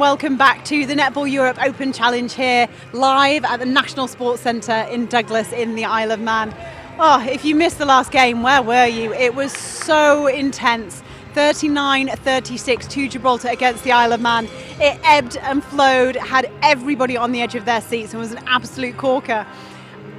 Welcome back to the Netball Europe Open Challenge here, live at the National Sports Centre in Douglas in the Isle of Man. Oh, if you missed the last game, where were you? It was so intense. 39-36 to Gibraltar against the Isle of Man. It ebbed and flowed, had everybody on the edge of their seats and was an absolute corker.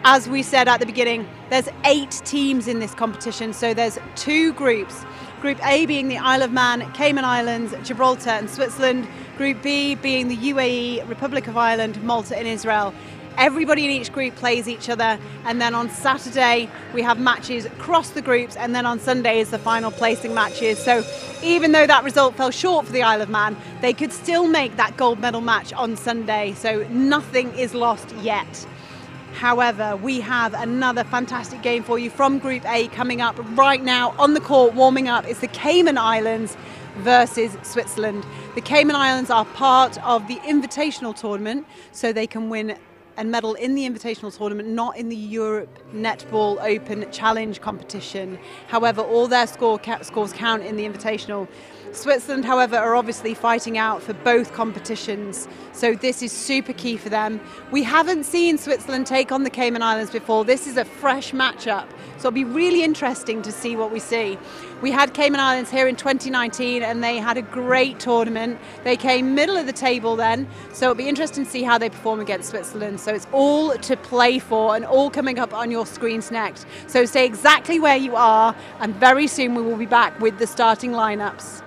As we said at the beginning, there's eight teams in this competition, so there's two groups. Group A being the Isle of Man, Cayman Islands, Gibraltar and Switzerland. Group B being the UAE, Republic of Ireland, Malta and Israel. Everybody in each group plays each other, and then on Saturday we have matches across the groups, and then on Sunday is the final placing matches. So, even though that result fell short for the Isle of Man, they could still make that gold medal match on Sunday. So, nothing is lost yet. However, we have another fantastic game for you from Group A coming up right now on the court, warming up. It's the Cayman Islands versus Switzerland. The Cayman Islands are part of the Invitational Tournament, so they can win and medal in the Invitational Tournament, not in the Europe Netball Open Challenge competition. However, all their score scores count in the Invitational. Switzerland, however, are obviously fighting out for both competitions, so this is super key for them. We haven't seen Switzerland take on the Cayman Islands before. This is a fresh matchup, so it'll be really interesting to see what we see. We had Cayman Islands here in 2019 and they had a great tournament. They came middle of the table then, so it'll be interesting to see how they perform against Switzerland. So it's all to play for and all coming up on your screens next. So stay exactly where you are, and very soon we will be back with the starting lineups.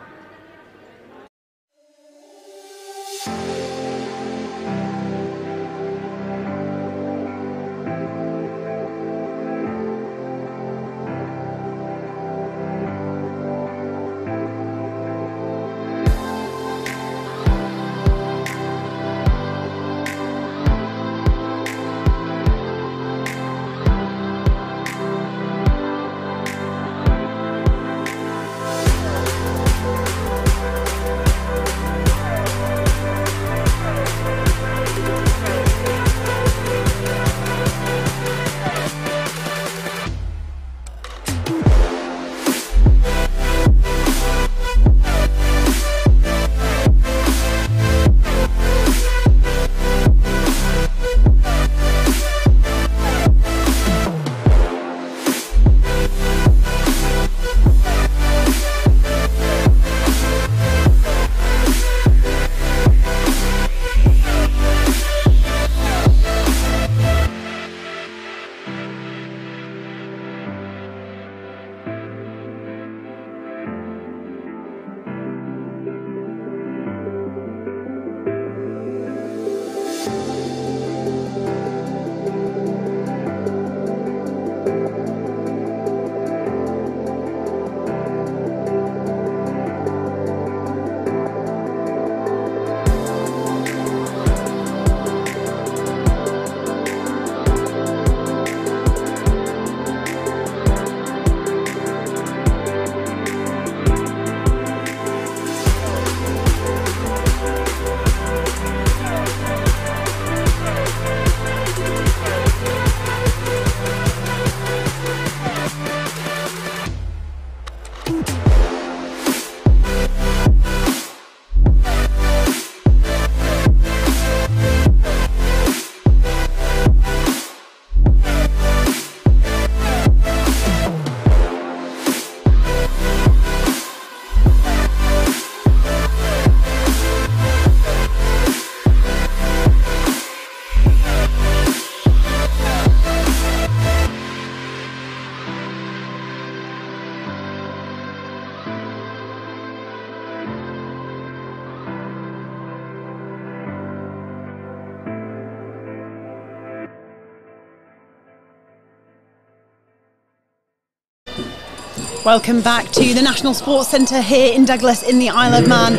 Welcome back to the National Sports Centre here in Douglas in the Isle of Man.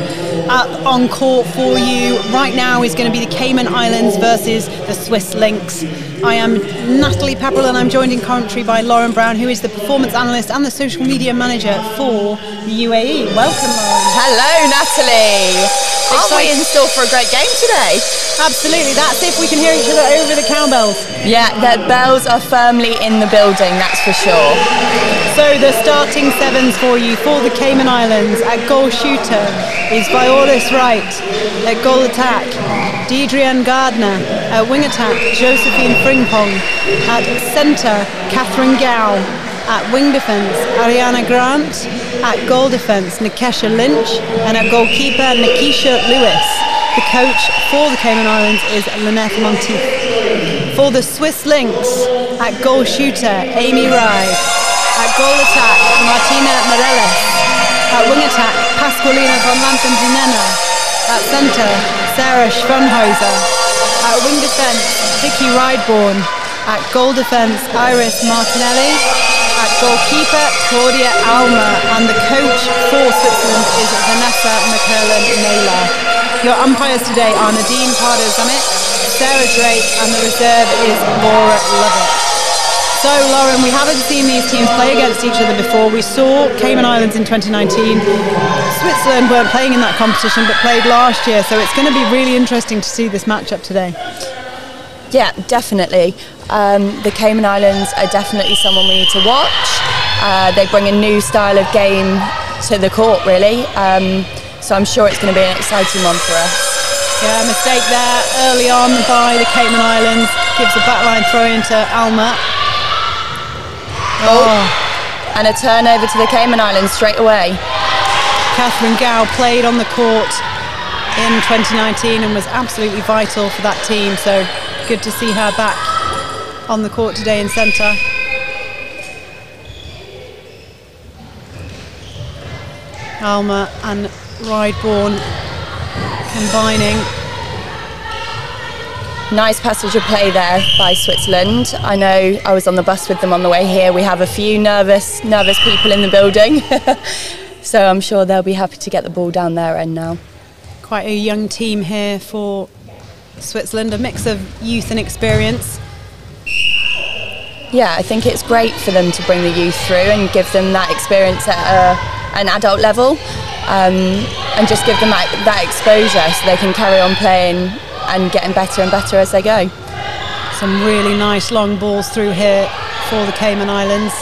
Up on court for you right now is going to be the Cayman Islands versus the Swiss Lynx. I am Natalie Pepperell and I'm joined in commentary by Lauren Brown, who is the performance analyst and the social media manager for the UAE. Welcome, Lauren. Hello, Natalie. Aren't we in store for a great game today? Absolutely. That's if we can hear each other over the cowbells. Yeah, the bells are firmly in the building, that's for sure. So the starting sevens for you for the Cayman Islands at goal shooter is Viola's Wright. At goal attack, Deidrean Gardner. At wing attack, Josephine Frimpong. At centre, Catherine Gow. At wing defence, Ariana Grant. At goal defence, Nikesha Lynch. And at goalkeeper, Nikisha Lewis. The coach for the Cayman Islands is Lynette Monteith. For the Swiss Lynx, at goal shooter, Amy Rye. Goal attack, Martina Morales. At wing attack, Pasqualina von Lanthenzinena. At centre, Sarah Schwanhäuser. At wing defence, Vicky Rideborn. At goal defence, Iris Martinelli. At goalkeeper, Claudia Alma. And the coach for Switzerland is Vanessa McCurlin Naylor. Your umpires today are Nadine Pardo-Zammit, Sarah Drake, and the reserve is Laura Lovett. So, Lauren, we haven't seen these teams play against each other before. We saw Cayman Islands in 2019. Switzerland weren't playing in that competition but played last year, so it's going to be really interesting to see this matchup today. Yeah, definitely. Um, the Cayman Islands are definitely someone we need to watch. Uh, they bring a new style of game to the court, really. Um, so I'm sure it's going to be an exciting one for us. Yeah, mistake there early on by the Cayman Islands. Gives a backline throw into Alma. Oh. oh. And a turnover to the Cayman Islands straight away. Catherine Gow played on the court in 2019 and was absolutely vital for that team. So good to see her back on the court today in centre. Alma and Rideborn combining Nice passage of play there by Switzerland. I know I was on the bus with them on the way here. We have a few nervous, nervous people in the building, so I'm sure they'll be happy to get the ball down their end now. Quite a young team here for Switzerland, a mix of youth and experience. Yeah, I think it's great for them to bring the youth through and give them that experience at a, an adult level, um, and just give them that, that exposure so they can carry on playing and getting better and better as they go. Some really nice long balls through here for the Cayman Islands.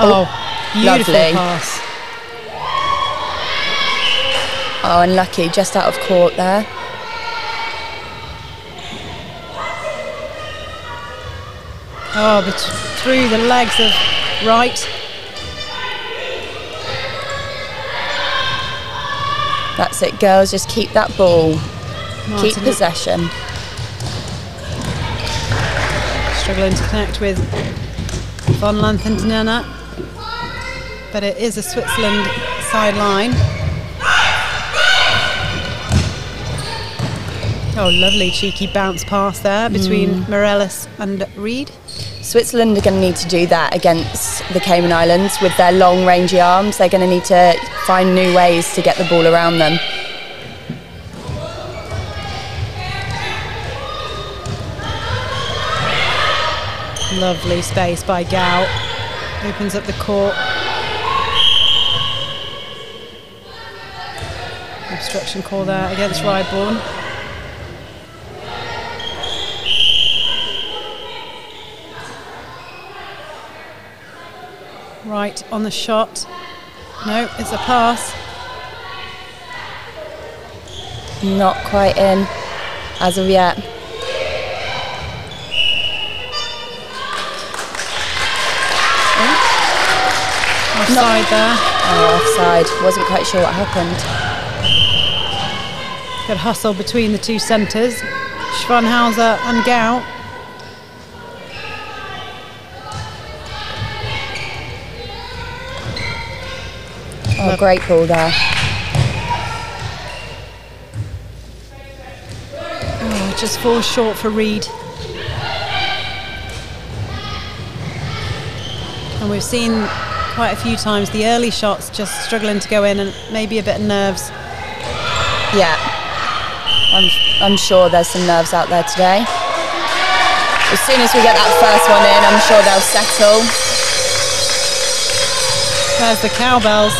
Oh, oh beautiful lovely. pass. Oh, unlucky, just out of court there. Oh, but through the legs of Wright. That's it, girls. Just keep that ball. Martin Keep possession. Struggling to connect with Von Lanthenzinena, but it is a Switzerland sideline. Oh, lovely cheeky bounce pass there between mm. Morales and Reed. Switzerland are going to need to do that against the Cayman Islands with their long rangy arms. They're going to need to find new ways to get the ball around them. Lovely space by Gow. Opens up the court. Obstruction call there against Rideborn. Right on the shot. No, it's a pass. Not quite in as of yet. Offside there. Oh, offside. Wasn't quite sure what happened. Good hustle between the two centres. Schwanhauser and Gow. Oh, great ball there. Oh, just falls short for Reed. And we've seen quite a few times. The early shots just struggling to go in and maybe a bit of nerves. Yeah, I'm, I'm sure there's some nerves out there today. As soon as we get that first one in, I'm sure they'll settle. There's the cowbells.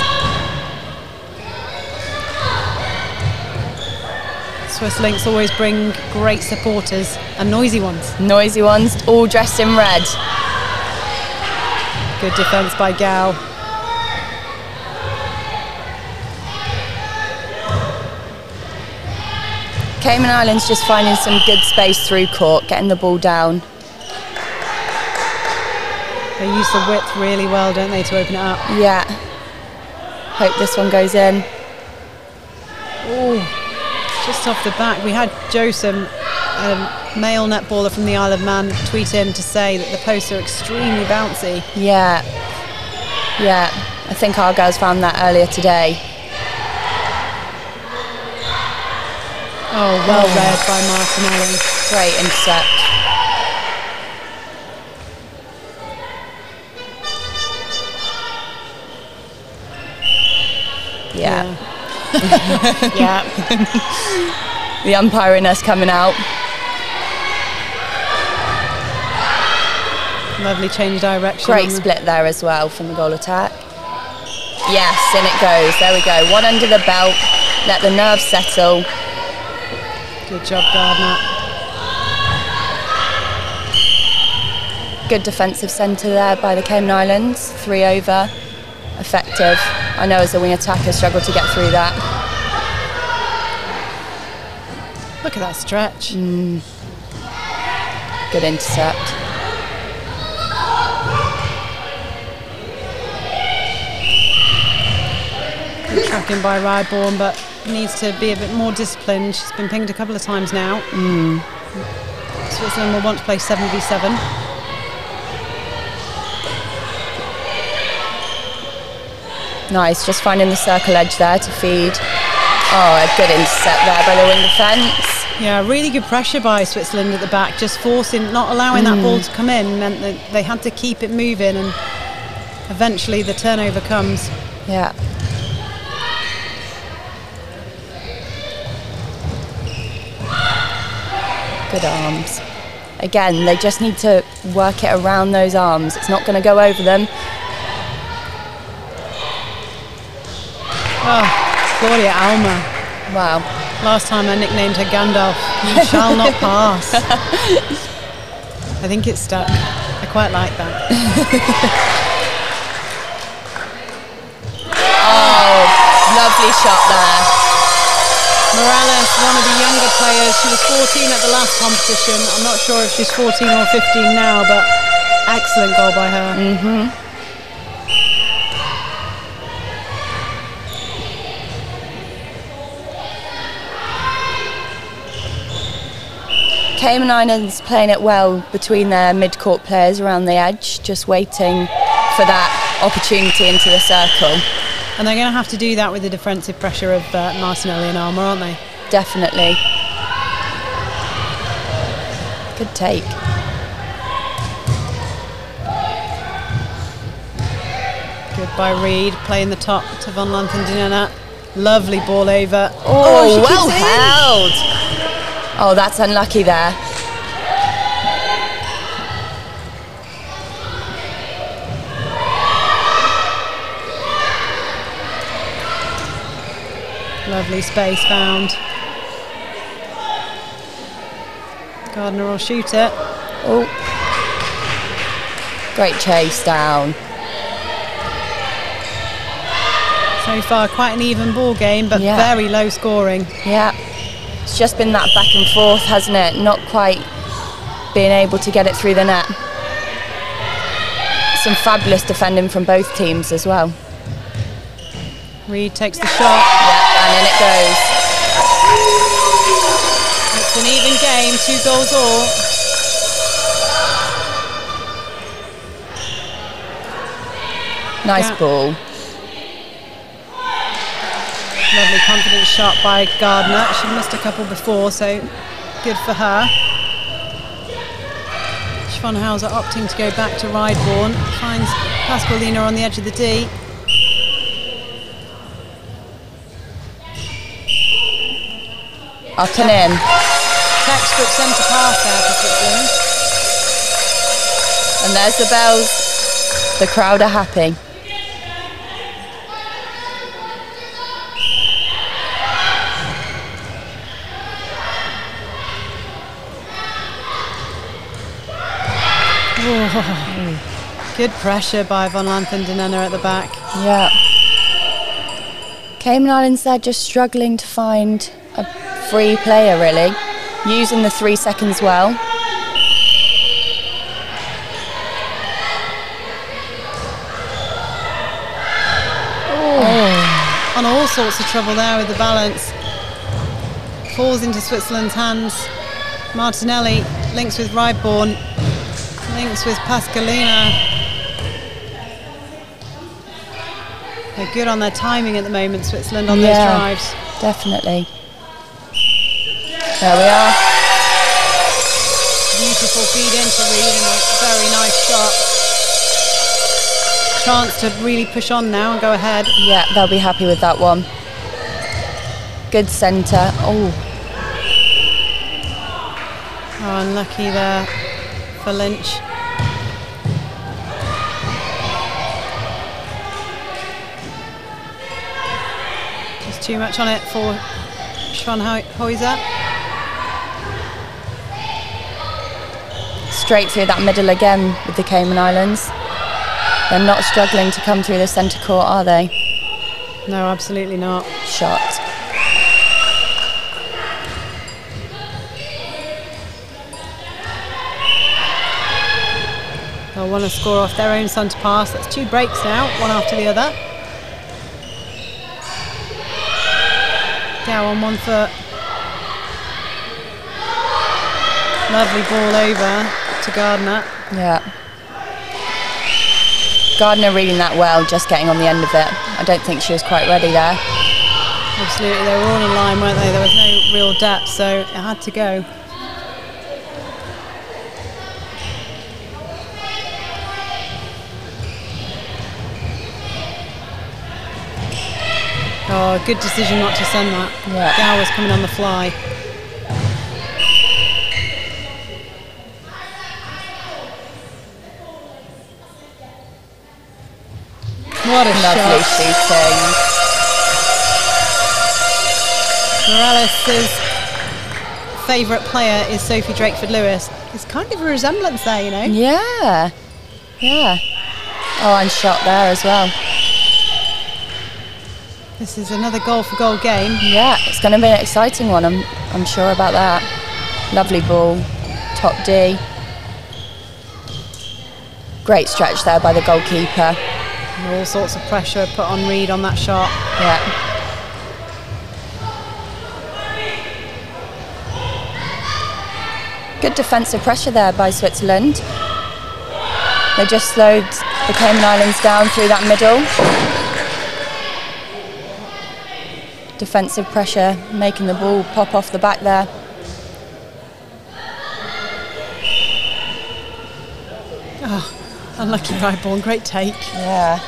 Swiss Lynx always bring great supporters and noisy ones. Noisy ones, all dressed in red. Good defence by Gow. Cayman Islands just finding some good space through court, getting the ball down. They use the width really well, don't they, to open it up? Yeah. Hope this one goes in. Oh, just off the back. We had Joseph, a male netballer from the Isle of Man, tweet in to say that the posts are extremely bouncy. Yeah. Yeah. I think our girls found that earlier today. Oh, well oh. read by Martinelli. Great intercept. Yeah. Yeah. yeah. the umpire in us coming out. Lovely change direction. Great split there as well from the goal attack. Yes, in it goes. There we go. One under the belt. Let the nerves settle. Good job, Gardner. Good defensive centre there by the Cayman Islands. Three over. Effective. I know as a wing attacker struggle to get through that. Look at that stretch. Mm. Good intercept. Tracking by Ryborn, but needs to be a bit more disciplined. She's been pinged a couple of times now. Mm. Switzerland will want to play 7v7. Nice, just finding the circle edge there to feed. Oh, a good intercept there by the wing defence. Yeah, really good pressure by Switzerland at the back, just forcing, not allowing mm. that ball to come in, meant that they had to keep it moving, and eventually the turnover comes. Yeah. Arms. Again, they just need to work it around those arms. It's not going to go over them. Oh, Claudia Alma. Wow. Last time I nicknamed her Gandalf. You shall not pass. I think it's stuck. I quite like that. oh, lovely shot there. Morales, one of the younger players. She was 14 at the last competition. I'm not sure if she's 14 or 15 now, but excellent goal by her. Mm-hmm. Cayman Islands playing it well between their mid-court players around the edge, just waiting for that opportunity into the circle. And they're going to have to do that with the defensive pressure of uh, Martinelli and Alma, aren't they? Definitely. Good take. Good by Reed, playing the top to Van Lanthendinena. Lovely ball over. Oh, oh well held. Oh, that's unlucky there. Lovely space found. Gardner will shoot it. Oh. Great chase down. So far, quite an even ball game, but yeah. very low scoring. Yeah. It's just been that back and forth, hasn't it? Not quite being able to get it through the net. Some fabulous defending from both teams as well. Reed takes the shot. Yeah, and in it goes. It's an even game, two goals all. Nice yeah. ball. Lovely confident shot by Gardner. She missed a couple before, so good for her. Schwanhauser opting to go back to Rideborn. Finds Pasqualina on the edge of the D. Up and in. Textbook centre pass there for Switzerland. And there's the bells. The crowd are happy. Oh. Good pressure by Von Lanthen Denena at the back. Yeah. Cayman Islands there just struggling to find free player really, using the three seconds well. Oh. On all sorts of trouble there with the balance. Falls into Switzerland's hands. Martinelli links with Ryborn, links with Pasqualina. They're good on their timing at the moment, Switzerland, on yeah, those drives. Definitely. There we are. Beautiful feed into Reed and a very nice shot. Chance to really push on now and go ahead. Yeah, they'll be happy with that one. Good centre. Oh. Oh, unlucky there for Lynch. Just too much on it for Schwanhäuser. Straight through that middle again with the Cayman Islands. They're not struggling to come through the centre court, are they? No, absolutely not. Shot. They'll want to score off their own centre pass. That's two breaks now, one after the other. Gow on one foot. Lovely ball over to Gardner. Yeah. Gardner reading that well, just getting on the end of it. I don't think she was quite ready there. Absolutely, they were all in line, weren't they? There was no real depth, so it had to go. Oh, good decision not to send that. Yeah. Gow was coming on the fly. What a lovely shot. shooting. Morales' favourite player is Sophie Drakeford Lewis. There's kind of a resemblance there, you know? Yeah. Yeah. Oh, and shot there as well. This is another goal for goal game. Yeah, it's going to be an exciting one. I'm, I'm sure about that. Lovely ball, top D. Great stretch there by the goalkeeper. All sorts of pressure put on Reed on that shot. Yeah. Good defensive pressure there by Switzerland. They just slowed the Cayman Islands down through that middle defensive pressure, making the ball pop off the back there. Oh, unlucky Ryborn, great take. Yeah.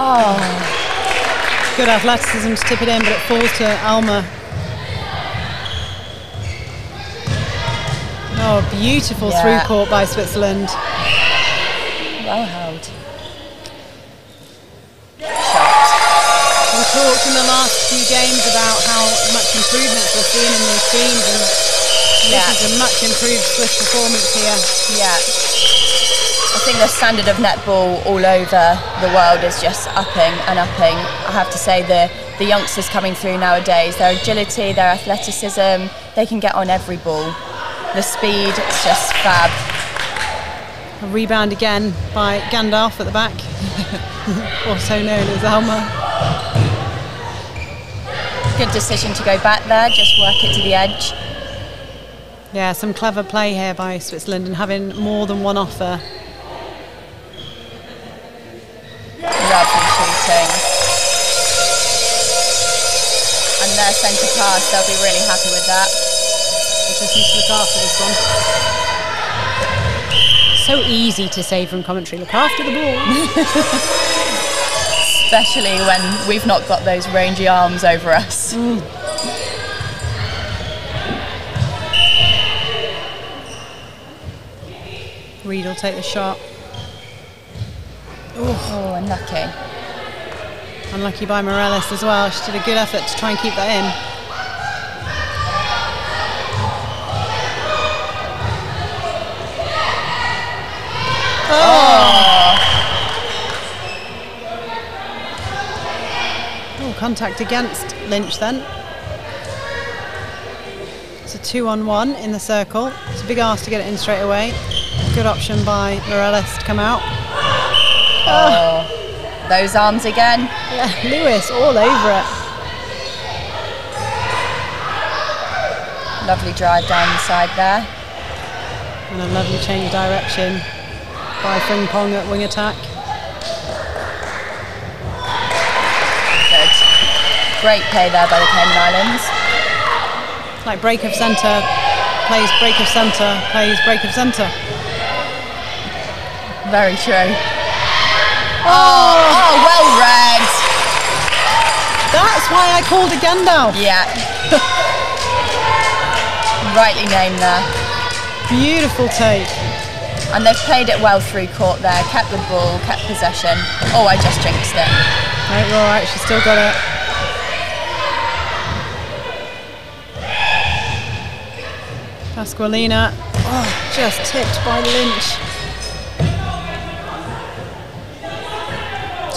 Oh. Good athleticism to tip it in, but it falls to Alma. Oh, beautiful yeah. through court by Switzerland. Well held. We talked in the last few games about how much improvements we're seeing in these teams, and yeah. this is a much improved Swiss performance here. Yeah. I think the standard of netball all over the world is just upping and upping. I have to say the the youngsters coming through nowadays, their agility, their athleticism, they can get on every ball. The speed, it's just fab. A rebound again by Gandalf at the back, also known as Alma good decision to go back there, just work it to the edge. Yeah, some clever play here by Switzerland and having more than one offer. Lovely shooting. And their centre pass, they'll be really happy with that. They just need to look after this one. So easy to say from commentary, look after the ball. especially when we've not got those rangy arms over us. Mm. Reed will take the shot. Ooh. Oh, unlucky. Unlucky by Morales as well. She did a good effort to try and keep that in. Oh. Oh, contact against Lynch then. It's a two on one in the circle. It's a big ask to get it in straight away. Good option by Morales to come out. Oh. Those arms again. Yeah, Lewis all over it. Lovely drive down the side there. And a lovely change of direction by Frimpong at wing attack. Good. Great play there by the Cayman Islands. Like break of centre, plays break of centre, plays break of centre. Very true. Oh. oh, oh well read. That's why I called it Gandalf. Yeah. Rightly named there. Beautiful take. And they've played it well through court there, kept the ball, kept possession. Oh, I just jinxed it. Right, all right. She's still got it. Pasqualina. Oh, just tipped by Lynch.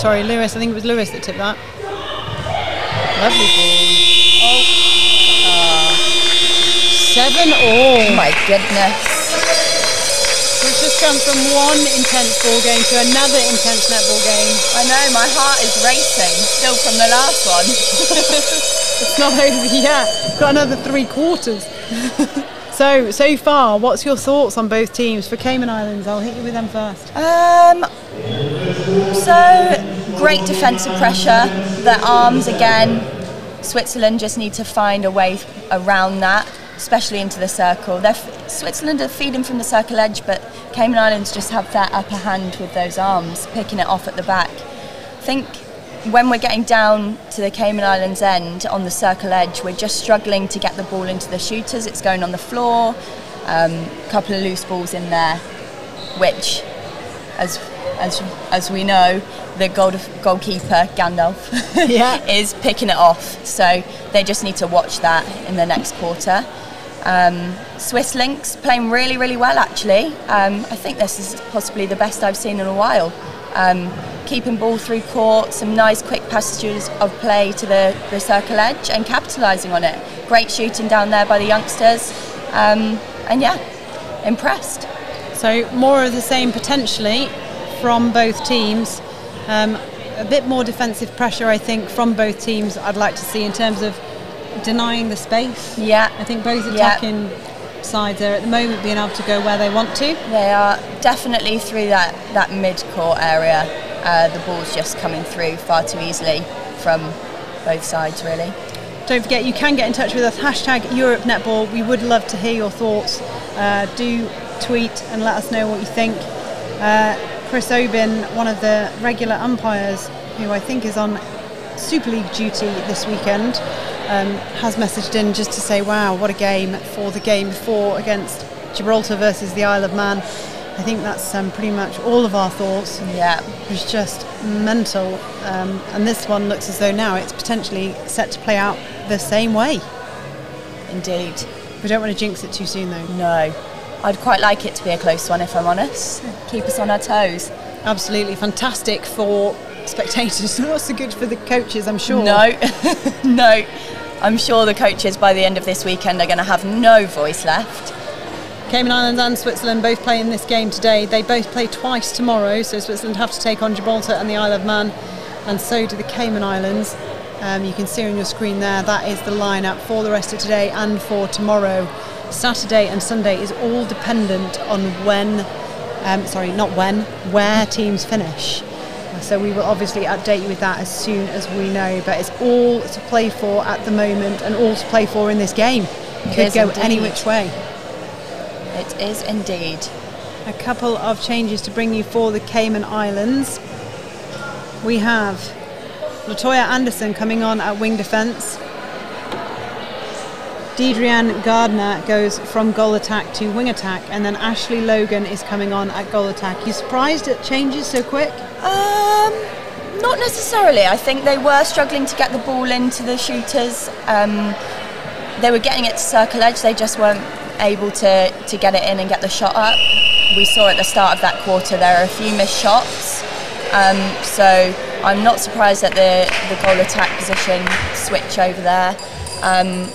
Sorry, Lewis. I think it was Lewis that tipped that. Lovely ball. Oh. Seven all. Oh my goodness. We've just come from one intense ball game to another intense netball game. I know, my heart is racing, still from the last one. It's not over yet. Got another three quarters. so, so far, what's your thoughts on both teams? For Cayman Islands, I'll hit you with them first. Um, so, great defensive pressure. Their arms again. Switzerland just need to find a way around that, especially into the circle. They're Switzerland are feeding from the circle edge, but Cayman Islands just have that upper hand with those arms, picking it off at the back. I think when we're getting down to the Cayman Islands end on the circle edge, we're just struggling to get the ball into the shooters. It's going on the floor, a um, couple of loose balls in there, which, as as as we know, the goal, goalkeeper Gandalf Yeah. is picking it off. So they just need to watch that in the next quarter. Um, Swiss Lynx playing really, really well actually. Um, I think this is possibly the best I've seen in a while. Um, keeping ball through court, some nice quick passages of play to the, the circle edge and capitalising on it. Great shooting down there by the youngsters. Um, and yeah, impressed. So, more of the same potentially from both teams. Um, a bit more defensive pressure, I think, from both teams. I'd like to see in terms of denying the space. Yeah. I think both Yeah. attacking sides are at the moment being able to go where they want to. They are definitely through that, that mid court area. Uh, the ball's just coming through far too easily from both sides, really. Don't forget, you can get in touch with us. Hashtag Europe Netball. We would love to hear your thoughts. Uh, do tweet and let us know what you think. Uh, Chris Obin, one of the regular umpires, who I think is on Super League duty this weekend, um, has messaged in just to say, wow, what a game for the game before against Gibraltar versus the Isle of Man. I think that's um, pretty much all of our thoughts. Yeah. It was just mental. Um, and this one looks as though now it's potentially set to play out the same way. Indeed. We don't want to jinx it too soon, though. No. I'd quite like it to be a close one, if I'm honest. Keep us on our toes. Absolutely fantastic for spectators. Not so good for the coaches, I'm sure. No, no. I'm sure the coaches by the end of this weekend are going to have no voice left. Cayman Islands and Switzerland both play in this game today. They both play twice tomorrow, so Switzerland have to take on Gibraltar and the Isle of Man, and so do the Cayman Islands. Um, you can see on your screen there that is the lineup for the rest of today and for tomorrow. Saturday and Sunday is all dependent on when, um, sorry, not when, where teams finish. So we will obviously update you with that as soon as we know. But it's all to play for at the moment and all to play for in this game. It Could go any which way. It is indeed. A couple of changes to bring you for the Cayman Islands. We have Latoya Anderson coming on at wing defence. Deidreanne Gardner goes from goal attack to wing attack, and then Ashley Logan is coming on at goal attack. You surprised at changes so quick? Um, not necessarily. I think they were struggling to get the ball into the shooters. Um, they were getting it to circle edge. They just weren't able to, to get it in and get the shot up. We saw at the start of that quarter there are a few missed shots. Um, so I'm not surprised at the, the goal attack position switch over there. Um,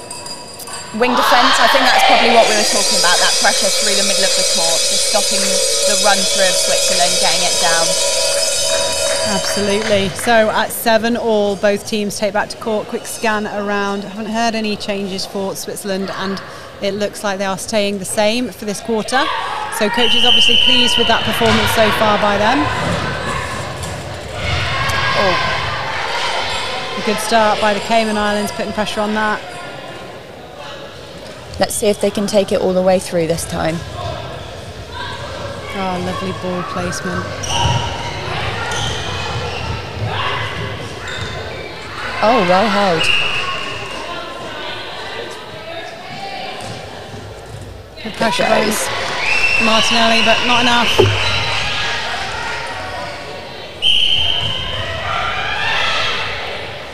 wing defence, I think that's probably what we were talking about, that pressure through the middle of the court, just stopping the run through of Switzerland, getting it down. Absolutely. So at seven all, both teams take back to court. Quick scan around. I haven't heard any changes for Switzerland, and it looks like they are staying the same for this quarter. So coach is obviously pleased with that performance so far by them. Oh, a good start by the Cayman Islands, putting pressure on that. Let's see if they can take it all the way through this time. Oh, lovely ball placement. Oh, well held. Good pressure on Martinelli, but not enough.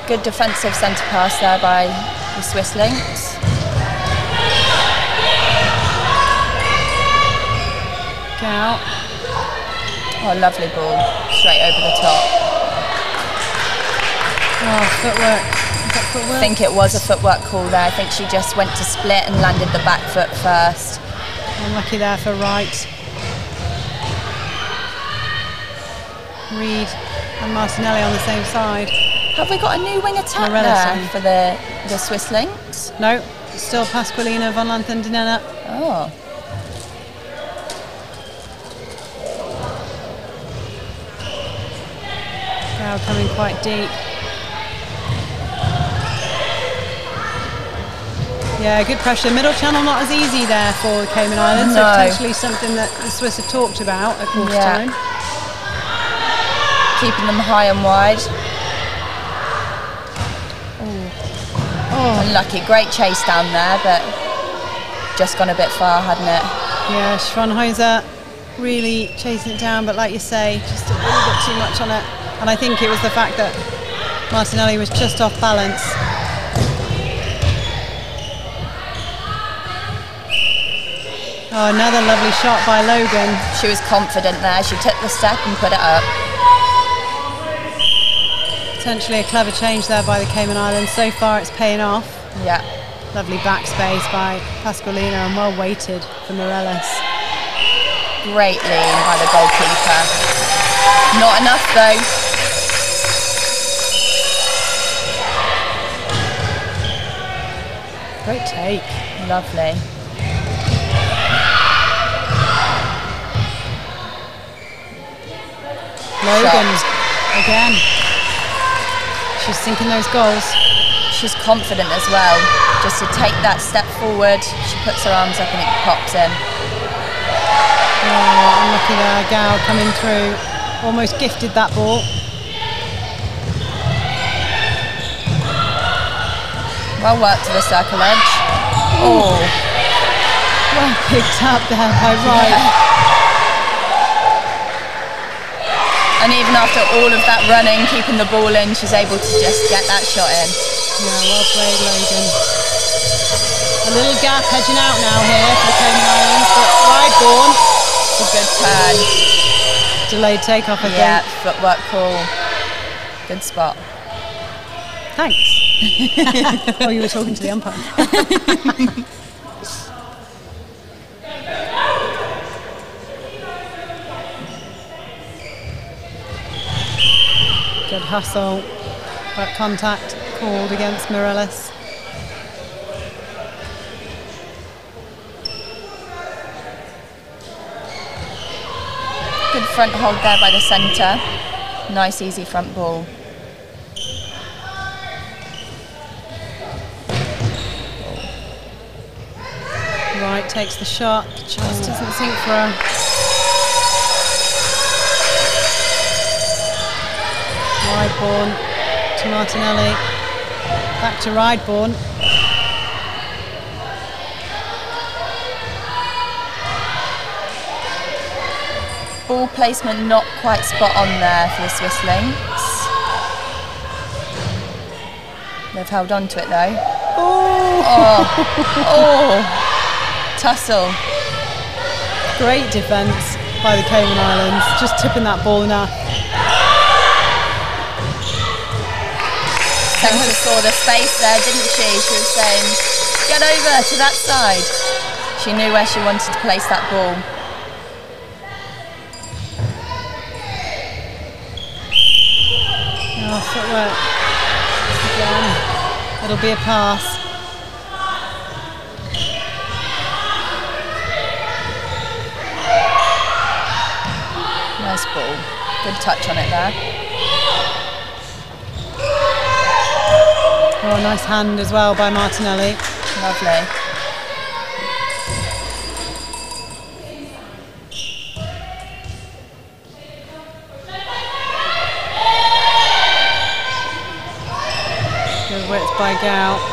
Good defensive centre pass there by the Swiss Out. Oh, lovely ball. Straight over the top. Oh, footwork. footwork. I think it was a footwork call there. I think she just went to split and landed the back foot first. Unlucky there for Wright. Reed and Martinelli on the same side. Have we got a new wing attack there for the, the Swiss Lynx? No, still Pasqualina von Lanthen Oh. Now coming quite deep. Yeah, good pressure. Middle channel not as easy there for the Cayman Islands. No. So potentially something that the Swiss have talked about at quarter Yeah. time. Keeping them high and wide. Oh. oh, Unlucky. Great chase down there, but just gone a bit far, hadn't it? yeah, Schwanhäuser really chasing it down, but like you say, just a little bit too much on it. And I think it was the fact that Martinelli was just off balance. Oh, another lovely shot by Logan. She was confident there. She took the step and put it up. Potentially a clever change there by the Cayman Islands. So far, it's paying off. Yeah. Lovely backspace by Pasqualina and well weighted for Morales. Great lean by the goalkeeper. Not enough though. Great take. Lovely. Logan again. She's sinking those goals. She's confident as well. Just to take that step forward, she puts her arms up and it pops in. Oh, unlucky there. Gow coming through. Almost gifted that ball. Well worked to the circle edge. Oh, Well picked up there by Wright. and even after all of that running, keeping the ball in, she's able to just get that shot in. Yeah, well played, Logan. A little gap hedging out now here for the Cayman Islands, but. It's a good turn. Delayed takeoff, I Yeah, think. footwork cool. Good spot. Thanks. oh, you were talking to the umpire. Good hustle, but contact called against Morales. Good front hold there by the centre. Nice easy front ball. Right, takes the shot, just doesn't sink for her. Rideborn to Martinelli, back to Rideborn. Ball placement not quite spot on there for the Swiss Lynx. They've held on to it though. Oh, Oh, oh, tussle. Great defence by the Cayman Islands, just tipping that ball now. Centre saw the space there, didn't she? She was saying, get over to that side. She knew where she wanted to place that ball. Oh, footwork. Again, it'll be a pass. Nice ball. Good touch on it there. Oh, nice hand as well by Martinelli. Lovely. Good width by Gow.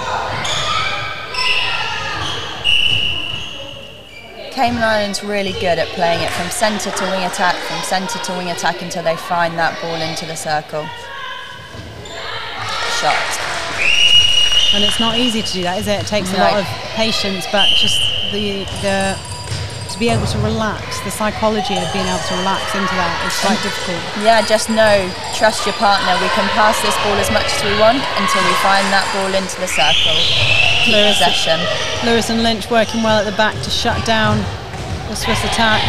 Cayman Islands really good at playing it from centre to wing attack, from centre to wing attack until they find that ball into the circle. Shot. And it's not easy to do that, is it? It takes a lot of patience, but just the the to be able to relax, the psychology of being able to relax into that is quite mm. difficult. Yeah, just know, trust your partner. We can pass this ball as much as we want until we find that ball into the circle. Keep Lewis- possession. Lewis and Lynch working well at the back to shut down the Swiss attack.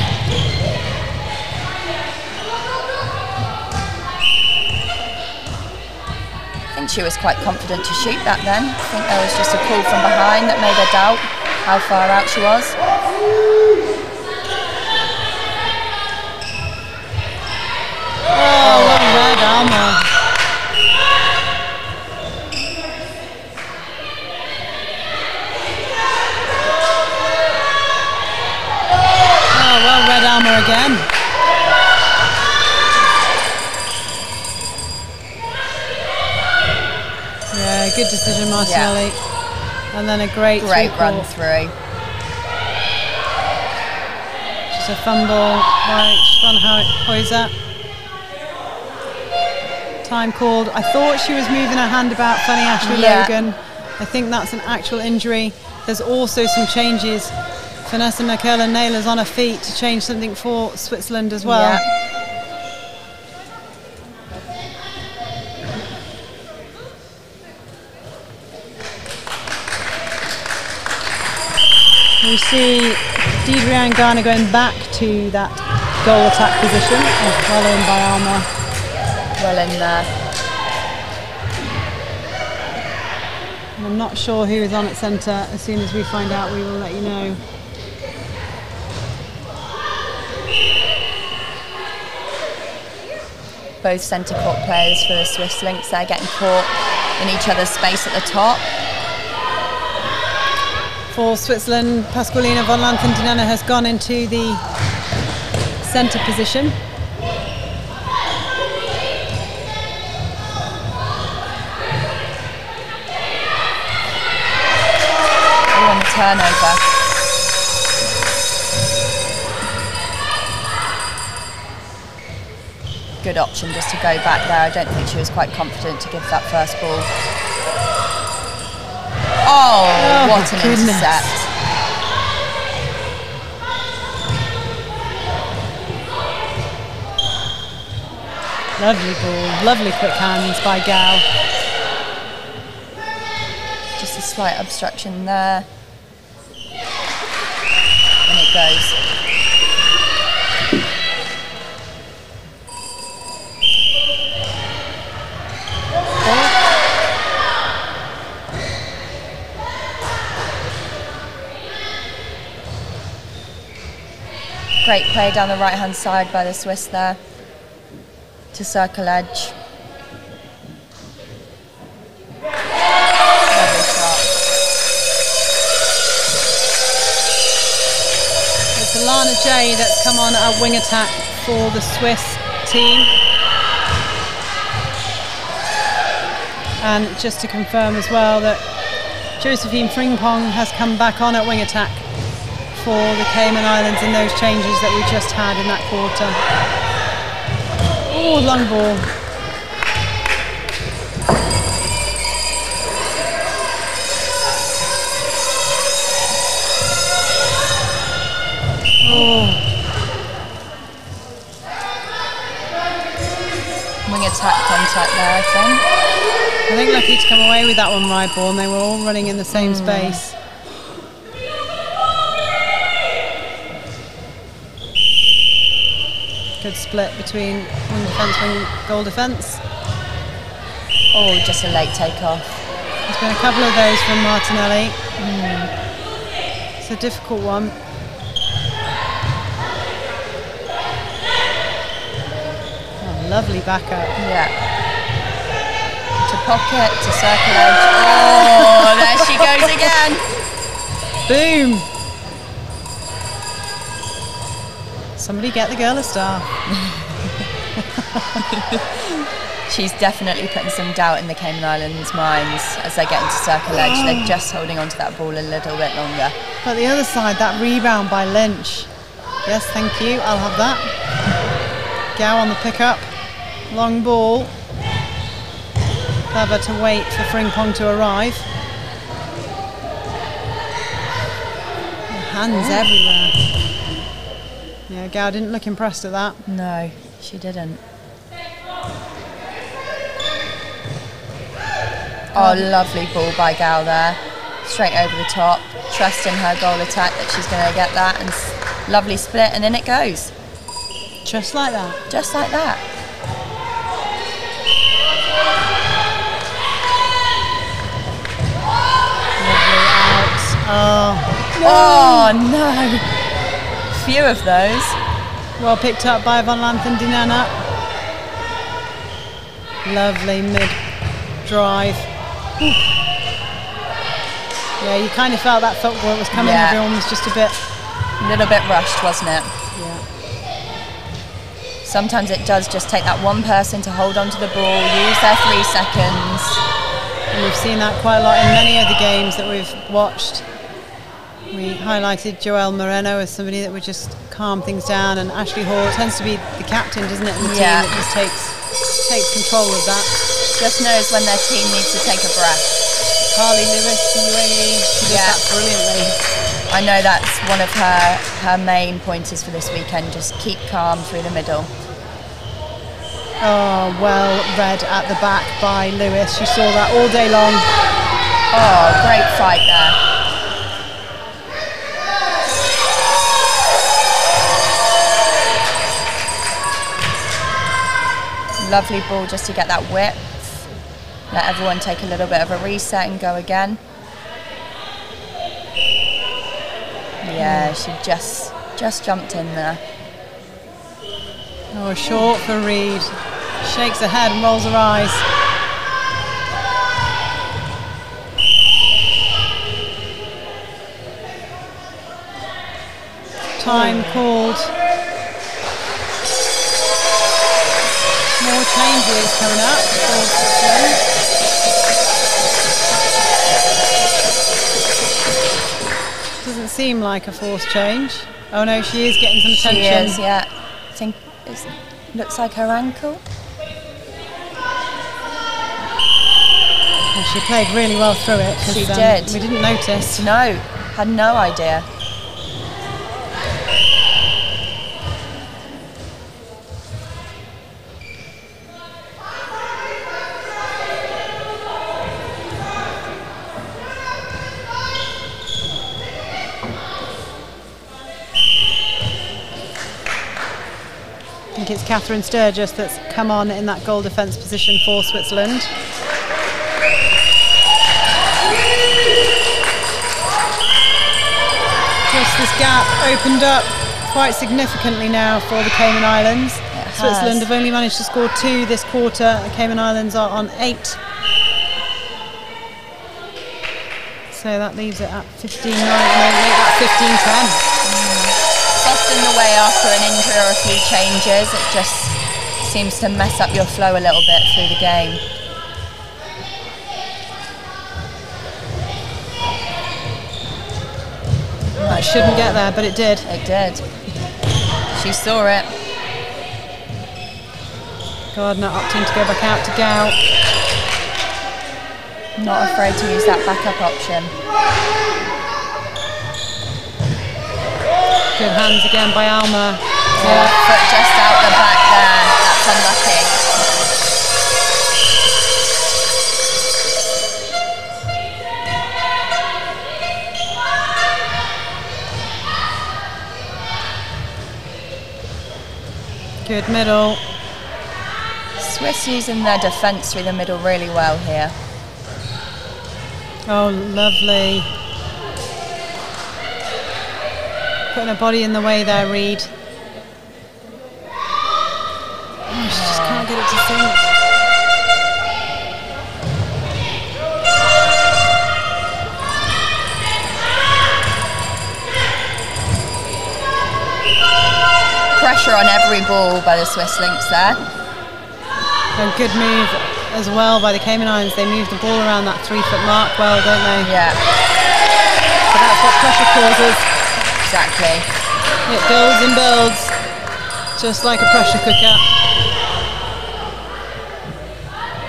I think she was quite confident to shoot that then. I think there was just a pull from behind that made her doubt how far out she was. Oh, what red armour. Oh, well, red armour Oh, again. Yeah, good decision, Martinelli. And then a great, Great through run ball. through. Just a fumble by Spanhauser. Time called. I thought she was moving her hand about Fanny Ashley Yeah. Logan. I think that's an actual injury. There's also some changes. Vanessa McKellen Naylor's on her feet to change something for Switzerland as well. Yeah. We see Deidre Ghana going back to that goal attack position. Oh, well in by Alma. Well in there. I'm not sure who is on at centre. As soon as we find out, we will let you know. Both centre court players for the Swiss Lynx, they're getting caught in each other's space at the top. For Switzerland, Pasqualina von Lanthentinenna has gone into the centre position. Ooh, on the turnover. Good option just to go back there. I don't think she was quite confident to give that first ball. Oh, Oh, what an goodness. intercept. Lovely ball, lovely quick hands by Gow. Just a slight obstruction there. Goes. Great play down the right hand side by the Swiss there to circle edge. It's Alana J that's come on a wing attack for the Swiss team. And just to confirm as well that Josephine Frimpong has come back on at wing attack for the Cayman Islands in those changes that we just had in that quarter. Oh, long ball. Attack contact there, I think. I think lucky to come away with that one and they were all running in the same Hmm. space. Good split between wing defence and goal defence. Oh, just a late takeoff. There's been a couple of those from Martinelli. Hmm. It's a difficult one. Oh, lovely backup. Yeah. To pocket, to circle edge. Oh, there she goes again. Boom! Somebody get the girl a star. She's definitely putting some doubt in the Cayman Islands' minds as they get into circle edge. They're oh. just holding on to that ball a little bit longer. But the other side, that rebound by Lynch. Yes, thank you. I'll have that. Gow on the pickup. Long ball. Clever to wait for Frimpong to arrive. Hands oh. everywhere. Yeah, Gow didn't look impressed at that. No, she didn't. Oh, oh. lovely ball by Gow there. Straight over the top. Trust in her goal attack that she's going to get that. And lovely split, and in it goes. Just like that. Just like that. Oh, Oh, no. Few of those. well picked up by Van Lanthen Dinana. Lovely mid drive. Ooh. Yeah, you kind of felt that football was coming. Yeah. Everyone was just a bit. A little bit rushed, wasn't it? Yeah. Sometimes it does just take that one person to hold on to the ball, use their three seconds. And we've seen that quite a lot in many of the games that we've watched. We highlighted Joel Moreno as somebody that would just calm things down, and Ashley Hall tends to be the captain, doesn't it, in the Yeah. team that just takes takes control of that. Just knows when their team needs to take a breath. Carly Lewis, the UAE, she Yeah. that brilliantly. I know that's one of her her main pointers for this weekend. Just keep calm through the middle. Oh, well read at the back by Lewis. She saw that all day long. Oh, great fight there. Lovely ball just to get that width. Let everyone take a little bit of a reset and go again. Yeah, hmm. she just just jumped in there. Oh, short for Reed. Shakes her head and rolls her eyes. Time hmm. called. More changes coming up. for. Doesn't seem like a forced change. Oh no, she is getting some She is, yeah. I think it looks like her ankle. And she played really well through it. She um, did. We didn't notice. No, had no idea. Think it's Catherine Sturgis that's come on in that goal defence position for Switzerland. Just this gap opened up quite significantly now for the Cayman Islands. Switzerland have only managed to score two this quarter. The Cayman Islands are on eight. So that leaves it at 15 9. Make that 15 10. Often the way after an injury or a few changes, it just seems to mess up your flow a little bit through the game. That shouldn't get there, but it did. It did. She saw it. Gardner opting to go back out to Gow. Not afraid to use that backup option. Good hands again by Alma. Oh, foot just out the back there. That's unlucky. Good middle. Swiss using their defence through the middle really well here. Oh, lovely. Putting her body in the way there, Reed. Oh, she just can't get it to sink. Pressure on every ball by the Swiss Lynx there. A good move as well by the Cayman Islands. They move the ball around that three foot mark well, don't they? Yeah. But that's what pressure causes. Exactly. It builds and builds, just like a pressure cooker.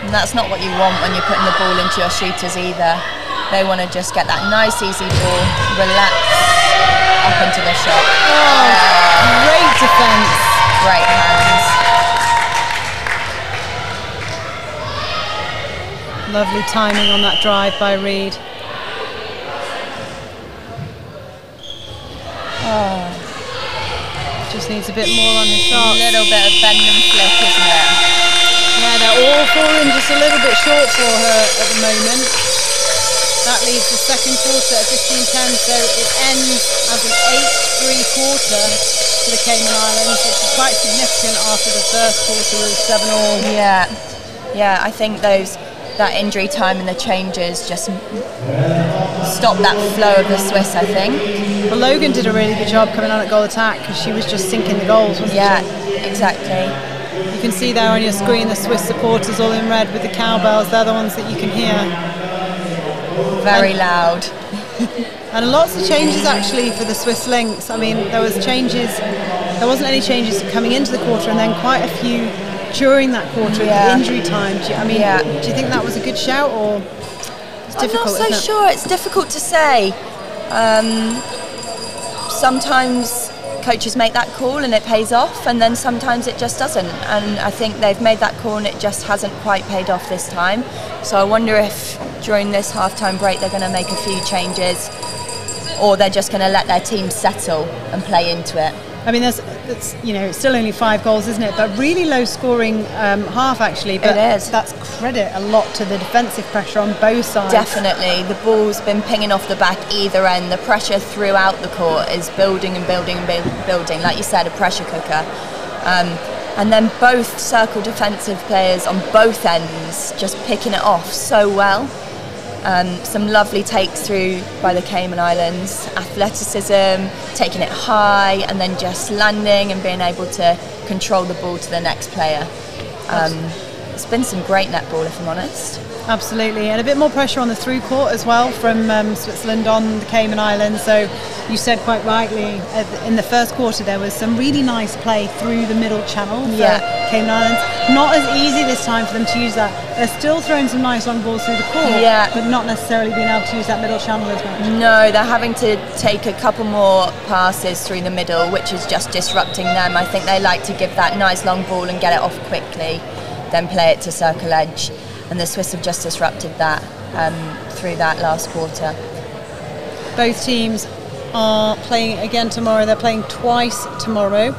And that's not what you want when you're putting the ball into your shooters either. They want to just get that nice, easy ball, relax up into the shot. Oh, great defence. Great hands. Lovely timing on that drive by Reed. Just needs a bit more on his shot. A little bit of bend and flip, isn't it? Yeah, they're all falling just a little bit short for her at the moment. That leaves the second quarter at 15-10, so it ends as an 8-3 quarter for the Cayman Islands, which is quite significant after the first quarter was 7 all. Yeah, yeah. I think those that injury time and the changes just stopped that flow of the Swiss. I think. But Logan did a really good job coming on at goal attack because she was just sinking the goals, wasn't Yeah, she? exactly. You can see there on your screen the Swiss supporters all in red with the cowbells. They're the ones that you can hear. Very And- loud. And lots of changes actually for the Swiss Lynx. I mean, there was changes. There wasn't any changes coming into the quarter, and then quite a few during that quarter Yeah. injury time. Do you, I mean, Yeah. do you think that was a good shout, or? I'm not so isn't it? sure. It's difficult to say. Um, sometimes coaches make that call and it pays off, and then sometimes it just doesn't. And I think they've made that call and it just hasn't quite paid off this time. So I wonder if during this halftime break they're going to make a few changes, or they're just going to let their team settle and play into it. I mean, there's, it's you know, it's still only five goals, isn't it? But really low scoring um, half actually. But It is. That's credit a lot to the defensive pressure on both sides. Definitely, the ball's been pinging off the back either end. The pressure throughout the court is building and building and buil- building. Like you said, a pressure cooker. Um, and then both circle defensive players on both ends just picking it off so well. Um, some lovely takes through by the Cayman Islands, athleticism, taking it high, and then just landing and being able to control the ball to the next player. Um, it's been some great netball, if I'm honest. Absolutely, and a bit more pressure on the through court as well from um, Switzerland on the Cayman Islands. So you said quite rightly uh, in the first quarter there was some really nice play through the middle channel for Yeah. Cayman Islands. Not as easy this time for them to use that. They're still throwing some nice long balls through the court, Yeah. but not necessarily being able to use that middle channel as much. No, they're having to take a couple more passes through the middle, which is just disrupting them. I think they like to give that nice long ball and get it off quickly, then play it to circle edge. And the Swiss have just disrupted that um, through that last quarter. Both teams are playing again tomorrow. They're playing twice tomorrow.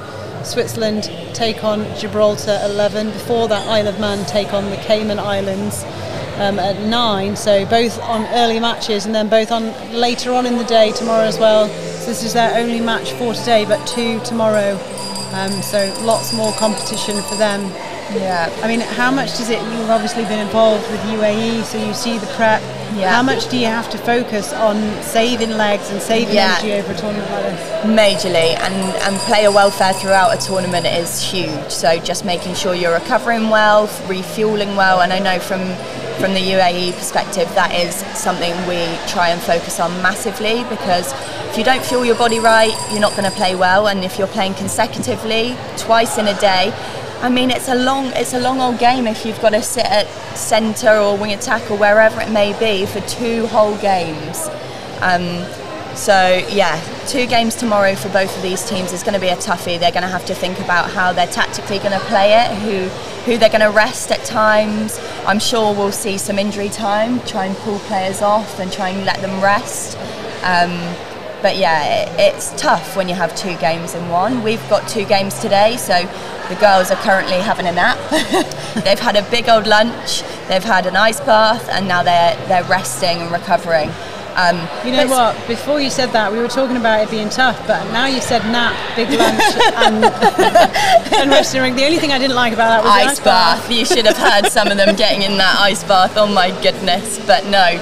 Switzerland take on Gibraltar 11. Before that, Isle of Man take on the Cayman Islands um, at 9. So both on early matches and then both on later on in the day tomorrow as well. So this is their only match for today, but two tomorrow. Um, so lots more competition for them. Yeah. I mean, how much does it? You've obviously been involved with UAE, so you see the prep. Yeah. How much do you have to focus on saving legs and saving Yeah. energy over a tournament like this? Majorly, and, and player welfare throughout a tournament is huge. So just making sure you're recovering well, refueling well, and I know from from the UAE perspective that is something we try and focus on massively because if you don't fuel your body right, you're not going to play well, and if you're playing consecutively twice in a day. I mean, it's a long, it's a long old game if you've got to sit at centre or wing attack or wherever it may be for two whole games. Um, so yeah, two games tomorrow for both of these teams is going to be a toughie. They're going to have to think about how they're tactically going to play it, who who they're going to rest at times. I'm sure we'll see some injury time, try and pull players off and try and let them rest. Um, but yeah, it, it's tough when you have two games in one. We've got two games today, so the girls are currently having a nap. they've had a big old lunch, they've had an ice bath, and now they're they're resting and recovering. Um, you know what? Before you said that, we were talking about it being tough, but now you said nap, big lunch, and, and resting. The only thing I didn't like about that was ice, ice bath. bath. You should have heard some of them getting in that ice bath. Oh my goodness! But no,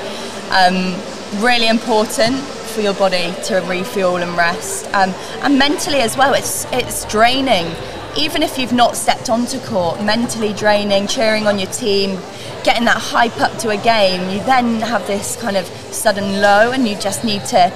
um, really important for your body to refuel and rest, um, and mentally as well. It's it's draining even if you've not stepped onto court, mentally draining, cheering on your team, getting that hype up to a game, you then have this kind of sudden low and you just need to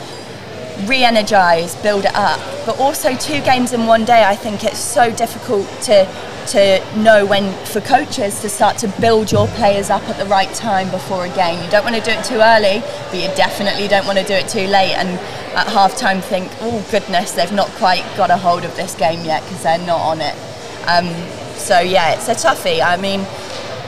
re energize, build it up. But also, two games in one day, I think it's so difficult to to know when for coaches to start to build your players up at the right time before a game. You don't want to do it too early, but you definitely don't want to do it too late and at half time think, oh goodness, they've not quite got a hold of this game yet because they're not on it. Um, so yeah, it's a toughie. I mean,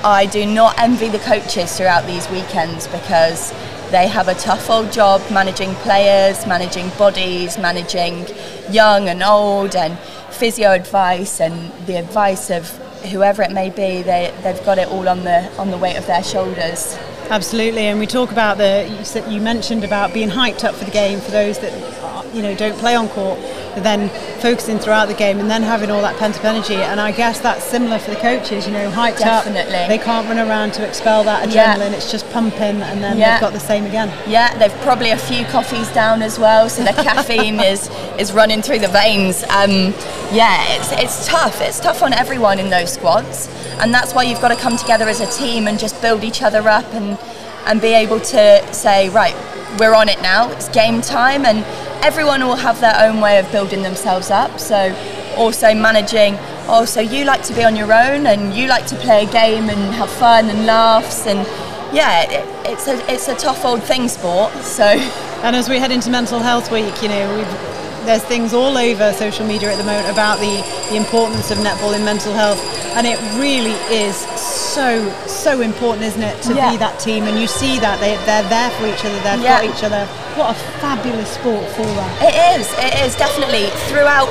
I do not envy the coaches throughout these weekends because they have a tough old job managing players, managing bodies, managing young and old and physio advice and the advice of whoever it may be, they, they've got it all on the on the weight of their shoulders. Absolutely, and we talk about the you mentioned about being hyped up for the game for those that you know don't play on court then focusing throughout the game and then having all that pent up energy. And I guess that's similar for the coaches, you know, hyped Definitely. up. They can't run around to expel that adrenaline, yeah. it's just pumping and then yeah. they've got the same again. Yeah, they've probably a few coffees down as well, so the caffeine is, is running through the veins. Um, yeah, it's, it's tough. It's tough on everyone in those squads. And that's why you've got to come together as a team and just build each other up and, and be able to say, right, we're on it now, it's game time. And everyone will have their own way of building themselves up. So also managing, oh, so you like to be on your own and you like to play a game and have fun and laughs and yeah, it, it's a it's a tough old thing sport. So and as we head into Mental Health Week, you know, we've there's things all over social media at the moment about the, the importance of netball in mental health and it really is so so important isn't it to yeah. be that team and you see that they, they're there for each other they've yeah. got each other what a fabulous sport for that it is it is definitely throughout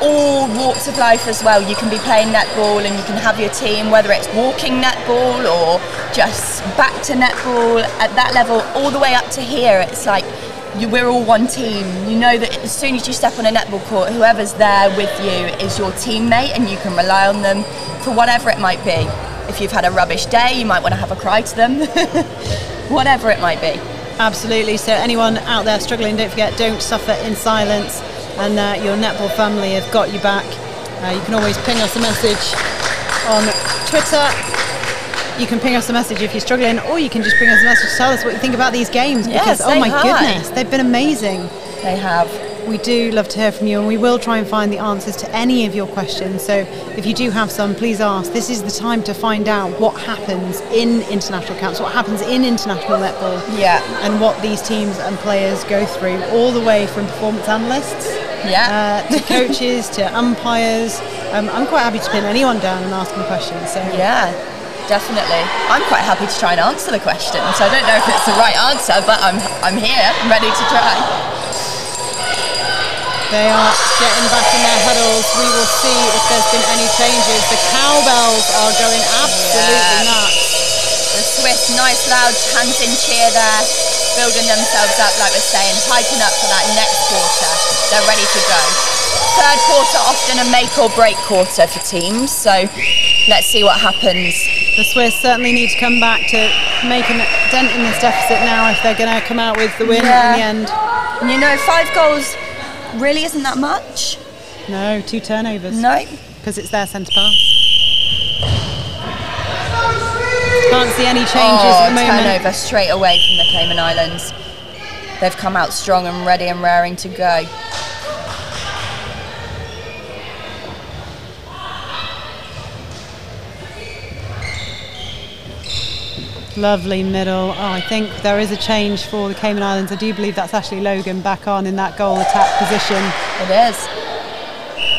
all walks of life as well. You can be playing netball and you can have your team, whether it's walking netball or just back to netball at that level, all the way up to here. It's like you, we're all one team. You know that as soon as you step on a netball court, whoever's there with you is your teammate and you can rely on them for whatever it might be. If you've had a rubbish day, you might want to have a cry to them, whatever it might be. Absolutely. So, anyone out there struggling, don't forget, don't suffer in silence. And uh, your netball family have got you back. Uh, you can always ping us a message on Twitter you can ping us a message if you're struggling, or you can just bring us a message to tell us what you think about these games. Yes, Because oh my hi. goodness, they've been amazing. They have. We do love to hear from you, and we will try and find the answers to any of your questions. So if you do have some, please ask. This is the time to find out what happens in international camps, what happens in international netball, yeah, and what these teams and players go through, all the way from performance analysts, yeah, uh, to coaches to umpires. Um, I'm quite happy to pin anyone down and ask them questions. So yeah definitely. I'm quite happy to try and answer the question. So I don't know if it's the right answer, but I'm I'm here, I'm ready to try. They are getting back in their huddles. We will see if there's been any changes. The cowbells are going absolutely yeah. nuts. The Swiss, nice loud hands in cheer there, building themselves up, like we're saying, hyping up for that next quarter. They're ready to go. Third quarter often a make or break quarter for teams, so let's see what happens the Swiss certainly need to come back to make a dent in this deficit now if they're going to come out with the win yeah. in the end. And you know, five goals really isn't that much. No, two turnovers. No. Because it's their centre pass. Can't see any changes oh, at the oh, moment. turnover straight away from the Cayman Islands. They've come out strong and ready and raring to go. Lovely middle. Oh, I think there is a change for the Cayman Islands. I do believe that's Ashley Logan back on in that goal attack position. It is.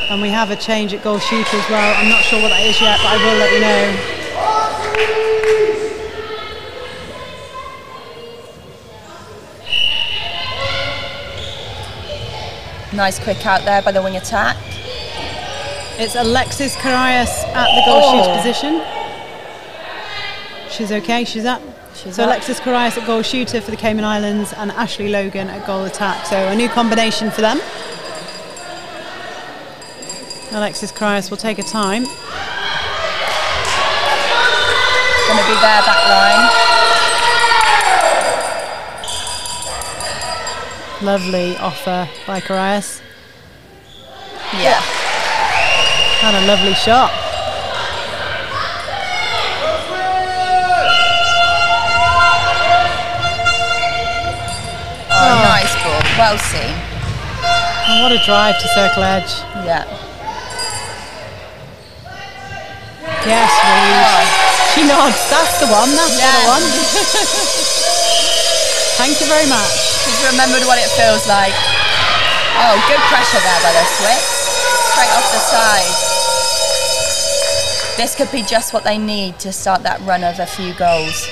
And we have a change at goal shooter as well. I'm not sure what that is yet, but I will let you know. Nice quick out there by the wing attack. It's Alexis Carias at the goal Oh. shoot position. She's okay, she's up. She's so up. Alexis Carias at goal shooter for the Cayman Islands and Ashley Logan at goal attack. So a new combination for them. Alexis Carias will take a time. Going to be their back line. Lovely offer by Carias. Yeah. And a lovely shot. Oh, nice ball. Well seen. And what a drive to circle edge. Yeah. Yes, Reed. Oh. She nods. That's the one. That's Yeah. the one. Thank you very much. She's remembered what it feels like. Oh, good pressure there by the Swiss. Straight off the side. This could be just what they need to start that run of a few goals.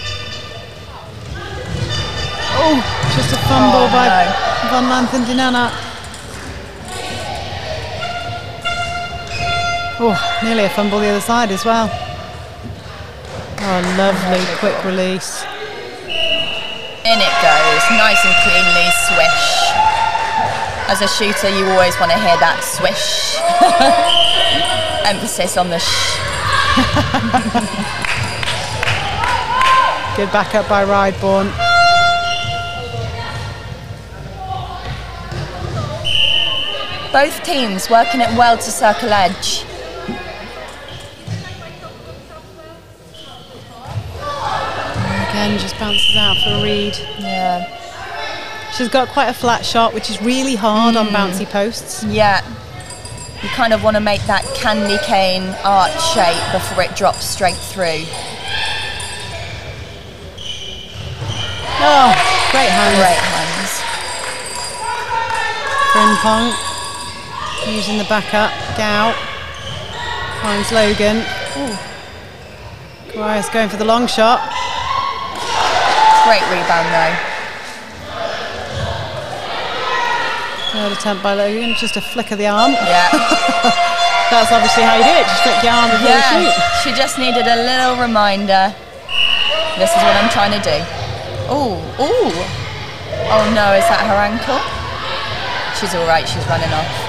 Oh, just a fumble Oh, by no. Van Lanthen Dinana. Oh, nearly a fumble the other side as well. Oh, lovely quick release. In it goes, nice and cleanly, swish. As a shooter, you always want to hear that swish. Emphasis on the sh. Good backup by Rideborn. Both teams working it well to circle edge. Again, just bounces out for a read. Yeah. She's got quite a flat shot, which is really hard Mm. on bouncy posts. Yeah. You kind of want to make that candy cane arch shape before it drops straight through. Oh, great hands. Great hands. Frimpong using the backup. Gow finds Logan. Carias going for the long shot. Great rebound though. Third attempt by Logan, just a flick of the arm. Yeah. That's obviously how you do it, just flick your arm before you yeah. shoot. She just needed a little reminder. This is what I'm trying to do. Oh, oh. Oh no, is that her ankle? She's all right. She's running off.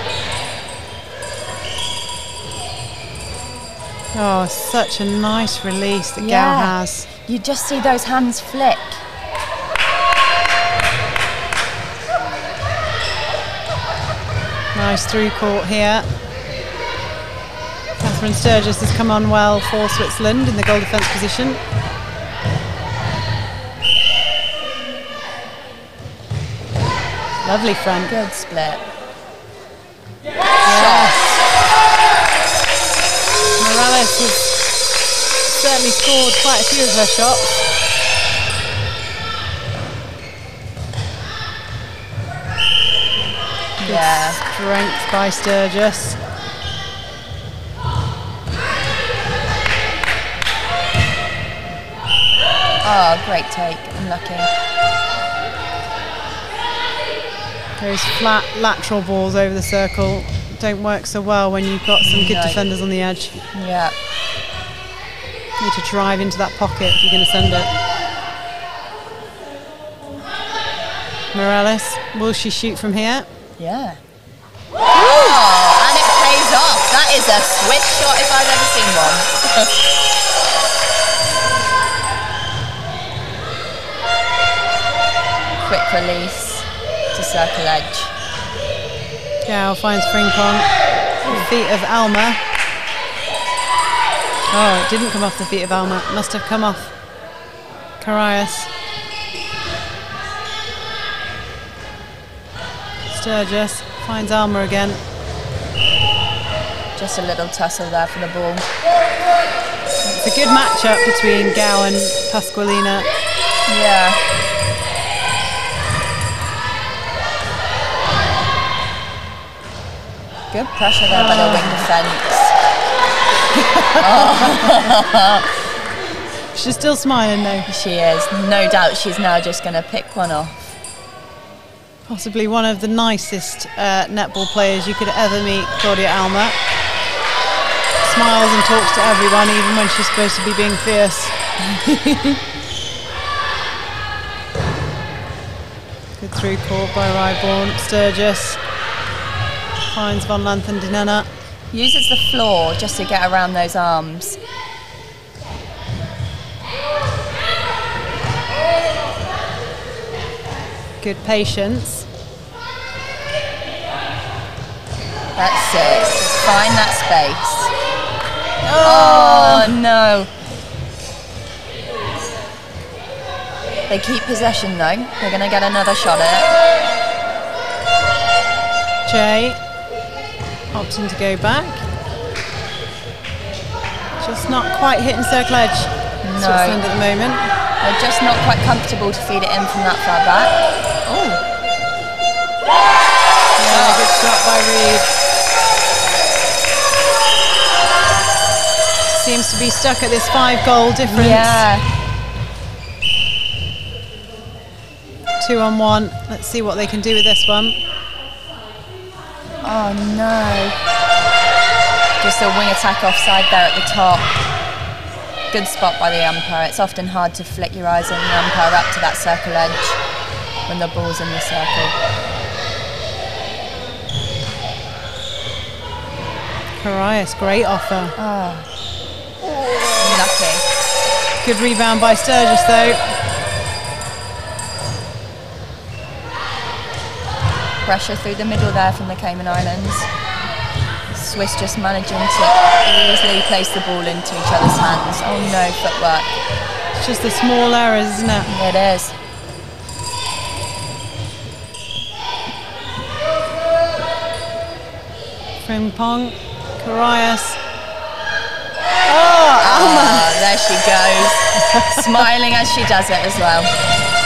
Oh, such a nice release that Gow has. You just see those hands flick. Nice through court here. Catherine Sturgis has come on well for Switzerland in the goal defence position. Lovely front. Good split. Yes. Morales has certainly scored quite a few of her shots. Yeah. Strength by Sturgis. Oh, great take. Unlucky. Those flat lateral balls over the circle don't work so well when you've got some good No. defenders on the edge. Yeah. You need to drive into that pocket if you're going to send it. Morales, will she shoot from here? Yeah. Oh, and it pays off. That is a switch shot if I've ever seen one. Quick release to circle edge. Gow finds Frimpong. The feet of Alma. Oh, it didn't come off the feet of Alma. It must have come off Carias. Sturgis finds Alma again. Just a little tussle there for the ball. It's a good matchup between Gow and Pasqualina. Yeah. Good pressure there by the wing defence. She's still smiling though. She is. No doubt she's now just going to pick one off. Possibly one of the nicest uh, netball players you could ever meet, Claudia Alma. Smiles and talks to everyone, even when she's supposed to be being fierce. Good through court by Ryborn. Sturgis finds Von Lanthen and Dinenna. Uses the floor just to get around those arms. Good patience. That's it. Just find that space. Oh! oh, no. They keep possession though. They're going to get another shot at it. Jay opting to go back. Just not quite hitting circle edge. No. Switzerland at the moment. They're just not quite comfortable to feed it in from that far back. Oh. Yeah, good shot by Reed. Seems to be stuck at this five goal difference. Yeah. Two on one. Let's see what they can do with this one. Oh no. Just a wing attack offside there at the top. Good spot by the umpire. It's often hard to flick your eyes on the umpire up to that circle edge when the ball's in the circle. Carias, great offer. Oh. Lucky. Good rebound by Sturgis though. Pressure through the middle there from the Cayman Islands. Swiss just managing to easily place the ball into each other's hands. Oh no, footwork. It's just the small errors, isn't it? It is. Frimpong, Carias. Oh, ah, Alma. Oh, there she goes. Smiling as she does it as well.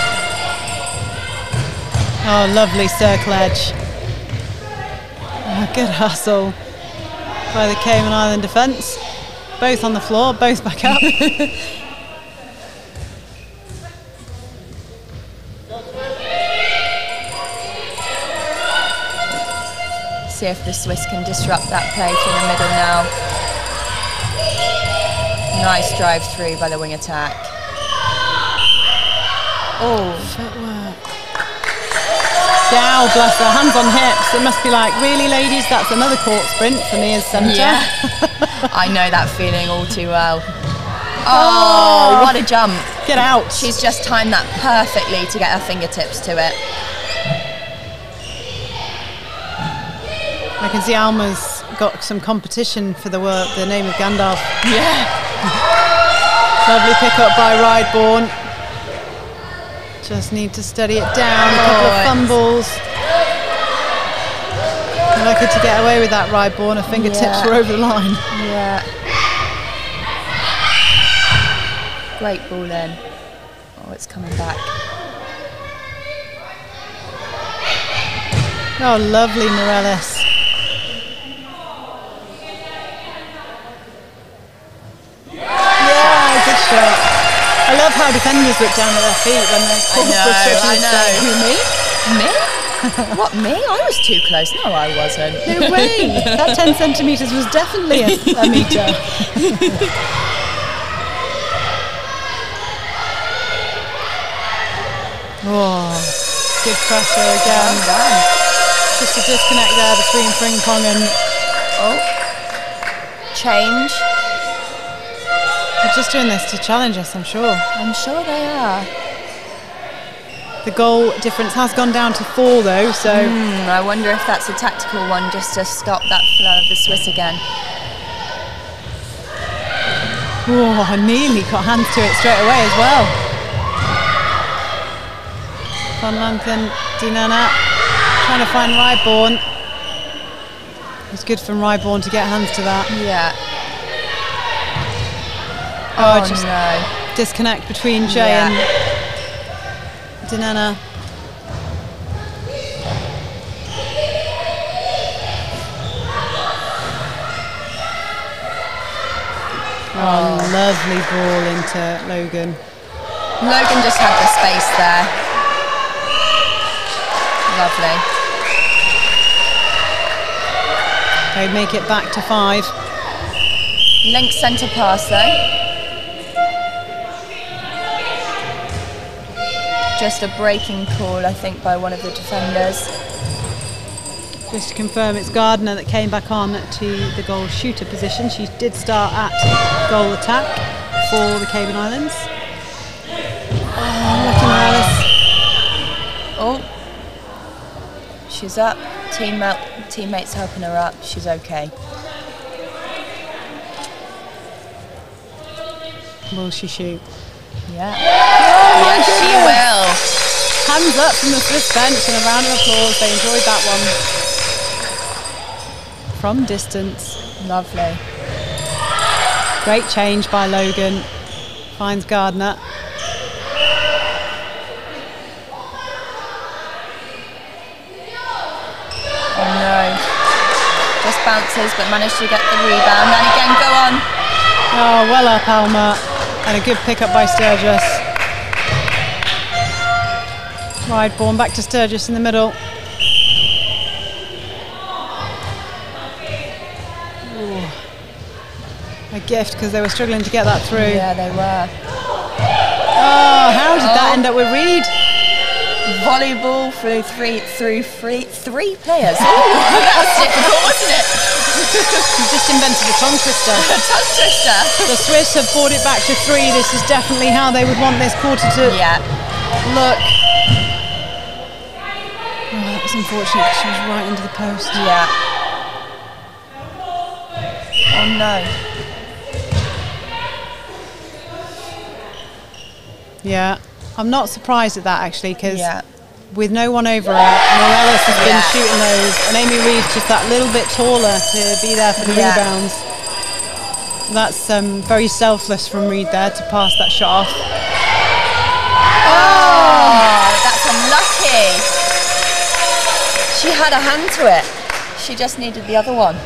Oh, lovely circle edge. Oh, good hustle by the Cayman Island defence. Both on the floor, both back up. See if the Swiss can disrupt that play through the middle now. Nice drive through by the wing attack. Oh, footwork. Gow, bless her, hands on hips. It must be like, really, ladies, that's another court sprint for me as centre. Yeah. I know that feeling all too well. Oh, oh, what a jump. Get out. She's just timed that perfectly to get her fingertips to it. I can see Alma's got some competition for the work, the name of Gandalf. Yeah. Lovely pick up by Rideborn. Just need to steady it down. A couple of oh, fumbles. Lucky to get away with that Ryborn. Her fingertips yeah. were over the line. Yeah. Great ball in. Oh, it's coming back. Oh, lovely Morales. Yeah, good shot. I love how defenders look down at their feet when they're I know, I know. Who, me? Me? what, me? I was too close. No, I wasn't. No way. that 10 centimetres was definitely a, a metre. oh, good pressure again. Just a disconnect there between Frimpong and... Oh, change. They're just doing this to challenge us, I'm sure. I'm sure they are. The goal difference has gone down to four, though, so. Mm, I wonder if that's a tactical one just to stop that flow of the Swiss again. Oh, I nearly got hands to it straight away as well. Van Lanthen, Dinenna, trying to find Ryborn. It's good from Ryborn to get hands to that. Yeah. Oh, oh just no. disconnect between Jay yeah. and Dinenna. Oh, lovely ball into Logan. Logan just had the space there. Lovely. They make it back to five. Link centre pass though. Just a breaking call, I think, by one of the defenders. Just to confirm, it's Gardner that came back on to the goal shooter position. She did start at goal attack for the Cayman Islands. Oh, Oh, she's up. Teammate, teammates helping her up. She's okay. Will she shoot? Yeah. Oh yes, she will. Hands up from the Swiss bench and a round of applause. They enjoyed that one. From distance. Lovely. Great change by Logan. Finds Gardner. Oh no. Just bounces but managed to get the rebound. And again, go on. Oh, well up, Alma. And a good pickup by Sturgis. Wide ball back to Sturgis in the middle. Ooh. A gift because they were struggling to get that through. Yeah, they were. Oh, how did that Oh. end up with Reed? Volleyball through three through three three players. Ooh, that was difficult, wasn't it? You just invented a tongue twister. Tongue twister. The Swiss have brought it back to three. This is definitely how they would want this quarter to Yeah. look. Oh, that was unfortunate 'cause she was right into the post. Yeah. Oh no. Yeah, I'm not surprised at that actually because Yeah. with no one over her, Morellis has been Yeah. shooting those, and Amy Reed's just that little bit taller to be there for the Yeah. rebounds. That's um, very selfless from Reed there to pass that shot off. Oh, that's unlucky. She had a hand to it. She just needed the other one.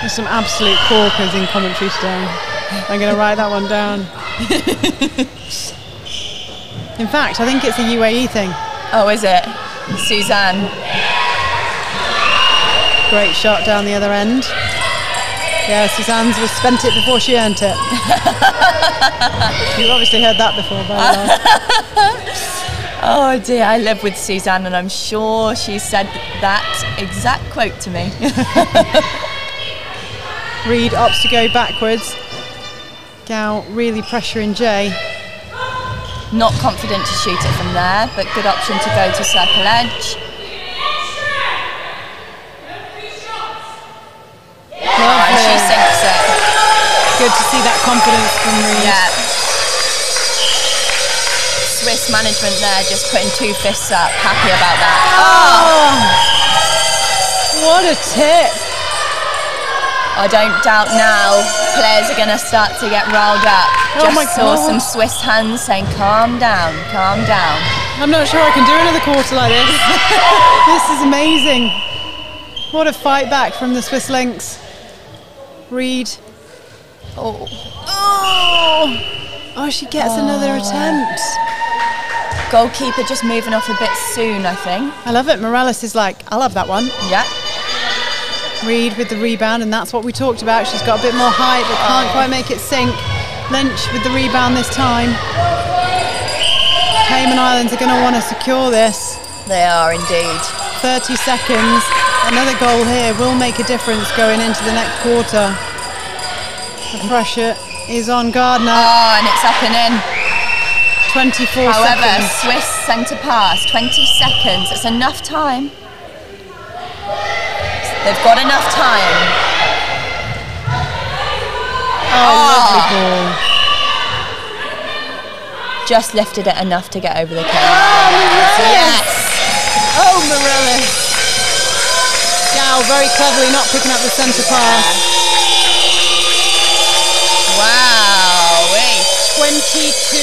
There's some absolute corkers in commentary today. I'm going to write that one down. in fact, I think it's a UAE thing. Oh, is it? Suzanne. Great shot down the other end. Yeah, Suzanne's was spent it before she earned it. You've obviously heard that before, by the way. Oh dear, I live with Suzanne and I'm sure she said that exact quote to me. Reed opts to go backwards. Gow really pressuring Jay. Not confident to shoot it from there, but good option to go to circle edge. Oh, and she sinks it. Good to see that confidence from Reed. Yeah. Swiss management there just putting two fists up, happy about that. Oh, oh. what a tip. I don't doubt now players are going to start to get riled up. Oh Just my saw God. some Swiss hands saying, calm down, calm down. I'm not sure I can do another quarter like this. this is amazing. What a fight back from the Swiss Lynx. Reed. Oh, Oh, oh she gets another ah. attempt. goalkeeper just moving off a bit soon, I think. I love it. Morales is like, I love that one. Yeah. Reed with the rebound, and that's what we talked about. She's got a bit more height, but can't oh. quite make it sink. Lynch with the rebound this time. Cayman Islands are going to want to secure this. They are indeed. 30 seconds. Another goal here will make a difference going into the next quarter. The pressure is on Gardner. Oh, and it's up and in. 24 However, seconds. Swiss centre pass, 20 seconds. It's enough time. They've got enough time. Oh, lovely ah. ball. Just lifted it enough to get over the cane. Ah, Morales! Yes. Oh, Morales. Gow very cleverly not picking up the centre pass. Wow. 22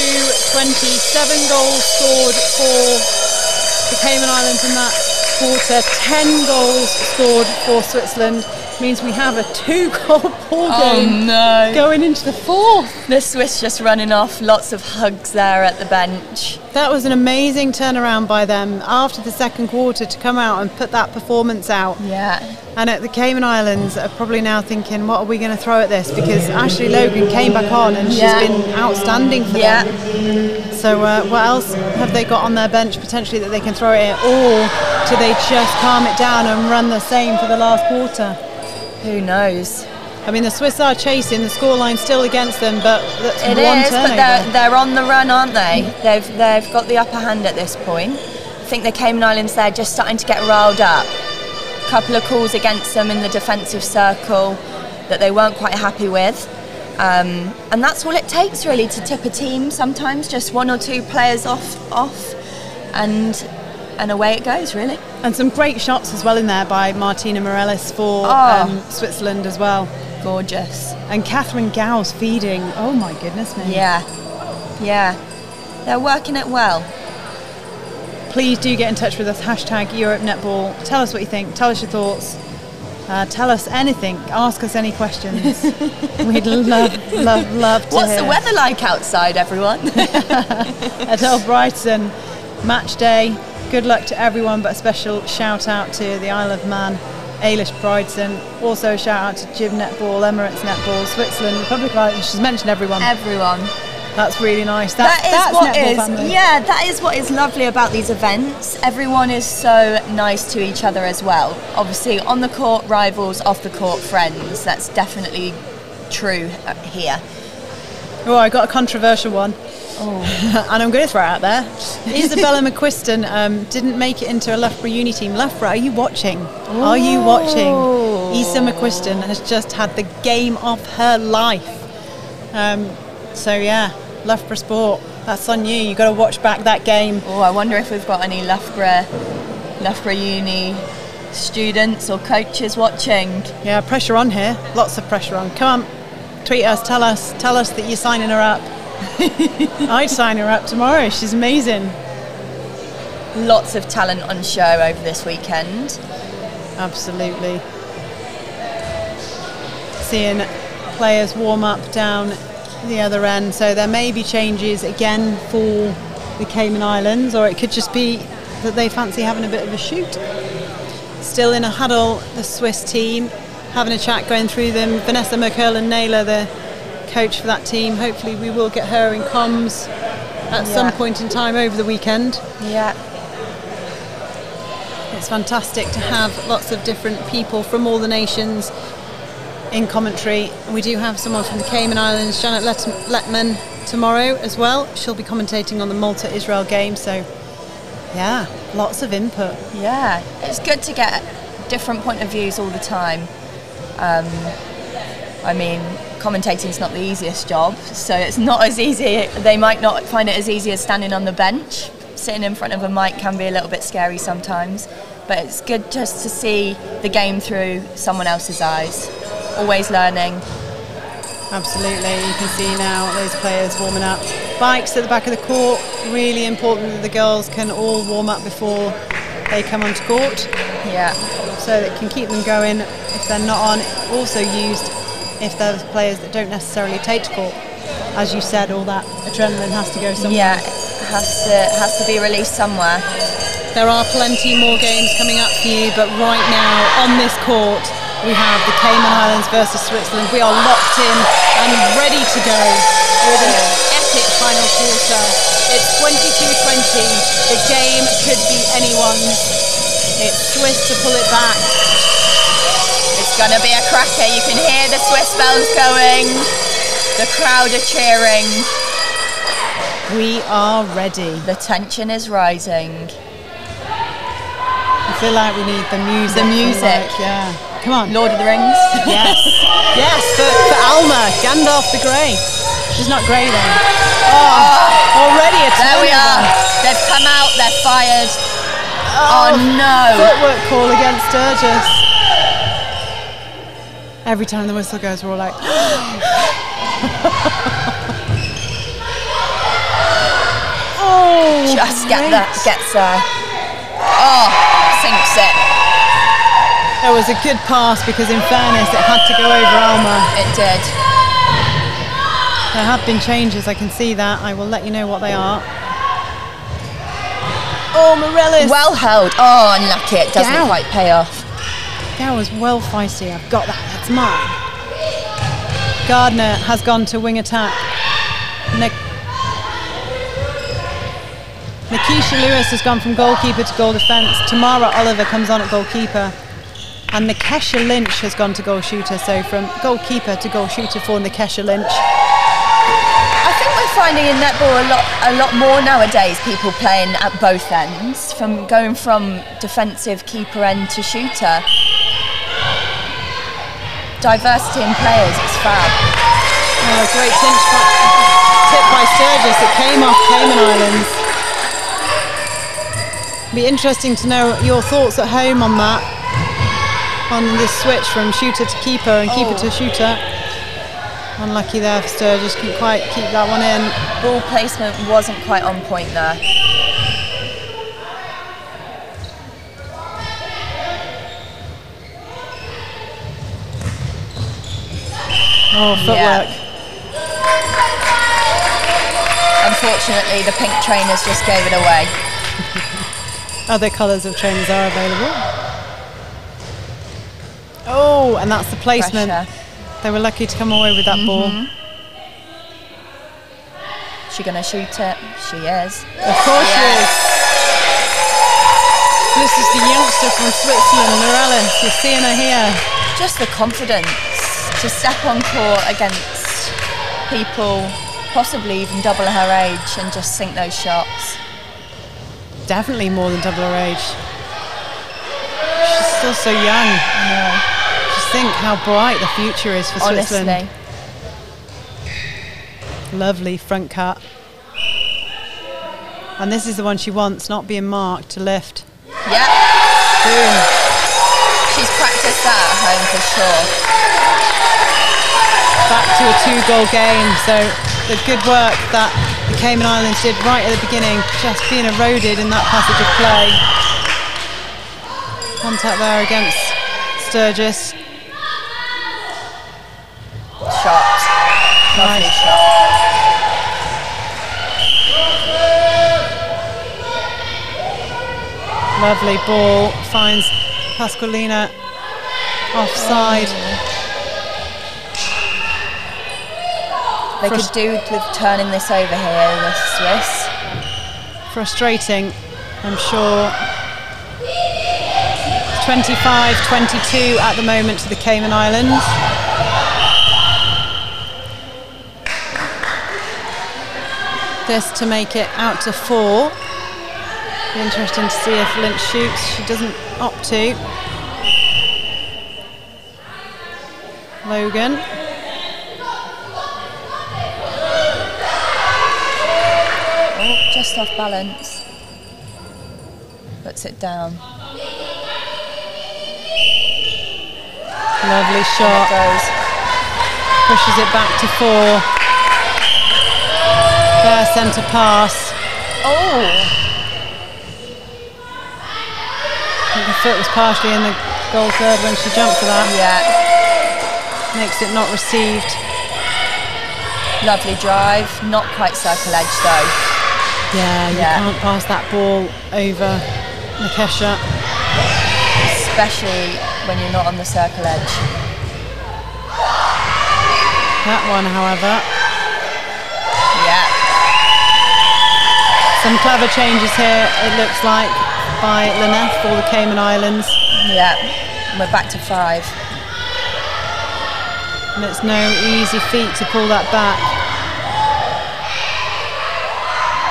27 goals scored for the Cayman Islands in that quarter, 10 goals scored for Switzerland. Means we have a two-goal ball Oh game no. going into the fourth. The Swiss just running off. Lots of hugs there at the bench. That was an amazing turnaround by them after the second quarter to come out and put that performance out. Yeah. And at the Cayman Islands are probably now thinking, what are we going to throw at this? Because Ashley Logan came back on and Yeah. she's been outstanding for Yeah. them. So uh, what else have they got on their bench potentially that they can throw it at? Or do they just calm it down and run the same for the last quarter? Who knows? I mean, the Swiss are chasing. The scoreline's still against them, but that's It one is, turnover. but they're, they're on the run, aren't they? They've they've got the upper hand at this point. I think the Cayman Islands they're just starting to get riled up. A couple of calls against them in the defensive circle that they weren't quite happy with. Um, and that's all it takes really to tip a team. Sometimes just one or two players off off, and and away it goes really. And some great shots as well in there by Martina Morellis for Oh. um, Switzerland as well. Gorgeous. And Catherine Gow feeding. Oh my goodness me. Yeah, yeah. They're working it well. Please do get in touch with us. Hashtag Europe Netball. Tell us what you think. Tell us your thoughts. Uh, tell us anything. Ask us any questions. We'd love, love, love to What's hear. the weather like outside, everyone? Adele Brighton, match day. Good luck to everyone, but a special shout out to the Isle of Man, Ailish Brighton. Also a shout out to Jim Netball, Emirates Netball, Switzerland, Republic of Ireland. She's mentioned everyone. everyone. That's really nice. That, That is that's what is family. yeah, that is what is lovely about these events. Everyone is so nice to each other as well. Obviously, on the court rivals, off the court friends. That's definitely true uh, here. Oh, I got a controversial one. and I'm going to throw it out there. Isabella McQuiston um, didn't make it into a Loughborough uni team. Loughborough, are you watching? Are you watching? Isa McQuiston has just had the game of her life. Um, so yeah, Loughborough Sport. That's on you. You've got to watch back that game. Oh, I wonder if we've got any Loughborough, Loughborough Uni students or coaches watching. Yeah, pressure on here. Lots of pressure on. Come on, tweet us. Tell us. Tell us that you're signing her up. I'd sign her up tomorrow. She's amazing. Lots of talent on show over this weekend. Absolutely. Seeing players warm up down the other end, so there may be changes again for the Cayman Islands, or it could just be that they fancy having a bit of a shoot. Still in a huddle, the Swiss team having a chat, going through them. Vanessa McCurlin Naylor, the coach for that team. Hopefully, we will get her in comms at some point in time over the weekend. Yeah. It's fantastic to have lots of different people from all the nations in commentary. We do have someone from the Cayman Islands, Janet Letman, tomorrow as well. She'll be commentating on the Malta Israel game. So, yeah, lots of input. Yeah, it's good to get different point of views all the time. Um, I mean, commentating's not the easiest job, so it's not as easy. They might not find it as easy as standing on the bench. Sitting in front of a mic can be a little bit scary sometimes, but it's good just to see the game through someone else's eyes. Always learning. Absolutely, you can see now those players warming up. Bikes at the back of the court, really important that the girls can all warm up before they come onto court. Yeah, so that can keep them going if they're not on. Also used if there's players that don't necessarily take to court. As you said, all that adrenaline has to go somewhere. yeah, it has to has to be released somewhere. There are plenty more games coming up for you, but right now on this court we have the Cayman Islands versus Switzerland. We are locked in and ready to go with an epic final quarter. It's 22-20. The game could be anyone's. It's Swiss to pull it back. To be a cracker. You can hear the Swiss bells going. The crowd are cheering. We are ready. The tension is rising. I feel like we need the music. The music. Like, yeah. Come on. Lord of the Rings. Yes. yes, for, for Alma, Gandalf the Grey. She's not grey then. Oh. oh, already a There we are. They've come out. They're fired. Oh, oh, no. Footwork call against Sturgis. Every time the whistle goes, we're all like, oh, Just get great. that. Gets there. Oh, oh sinks it. That was a good pass because, in fairness, it had to go over Alma. It did. There have been changes, I can see that. I will let you know what they are. Oh, Morellis! Well held. Oh, unlucky. It doesn't Down. quite pay off. That was well feisty. I've got that. That's mine. Gardner has gone to wing attack. Nik- Nikisha Lewis has gone from goalkeeper to goal defence. Tamara Oliver comes on at goalkeeper. And Nikesha Lynch has gone to goal shooter. So from goalkeeper to goal shooter for Nikesha Lynch. I think we're finding in netball a lot, a lot more nowadays. People playing at both ends, from going from defensive keeper end to shooter. Diversity in players, it's fab. Oh, a great tinch by, tip by Sturgis. It came off Cayman Islands. Be interesting to know your thoughts at home on that. On this switch from shooter to keeper and keeper to oh. shooter. Unlucky there for Sturgis, couldn't quite keep that one in. Ball placement wasn't quite on point there. Oh, footwork. Unfortunately, the pink trainers just gave it away. Other colours of trainers are available. Oh, and that's the placement. Pressure. They were lucky to come away with that ball. Mm-hmm. She gonna shoot it? She is. Of course she is. This is the youngster from Switzerland, Morales. You're seeing her here. Just the confidence to step on court against people possibly even double her age and just sink those shots. Definitely more than double her age. She's still so young. Just think how bright the future is for Switzerland. Lovely front cut. And this is the one she wants, not being marked to lift. Yeah, Boom. she's practiced that at home for sure. Back to a two goal game. So the good work that the Cayman Islands did right at the beginning, just being eroded in that passage of play. Contact there against Sturgis. Shot. Lovely Nice. shot. Lovely ball. Finds Pasqualina offside. Oh. They Frust- could do with turning this over here, the Swiss. Frustrating, I'm sure. 25 22 at the moment to the Cayman Islands. This to make it out to four. Be interesting to see if Lynch shoots. She doesn't opt to. Logan. Oh, just off balance. Puts it down. Lovely shot. pushes it back to four. There, centre pass. Oh, the foot was partially in the goal third when she jumped for that. yeah. Makes it not received. Lovely drive. Not quite circle edge though. Yeah, you Yeah. can't pass that ball over Nikesha. Especially when you're not on the circle edge. That one, however, Yeah. some clever changes here. It looks like by Lynette for the Cayman Islands, Yeah. We're back to five. and it's no easy feat to pull that back.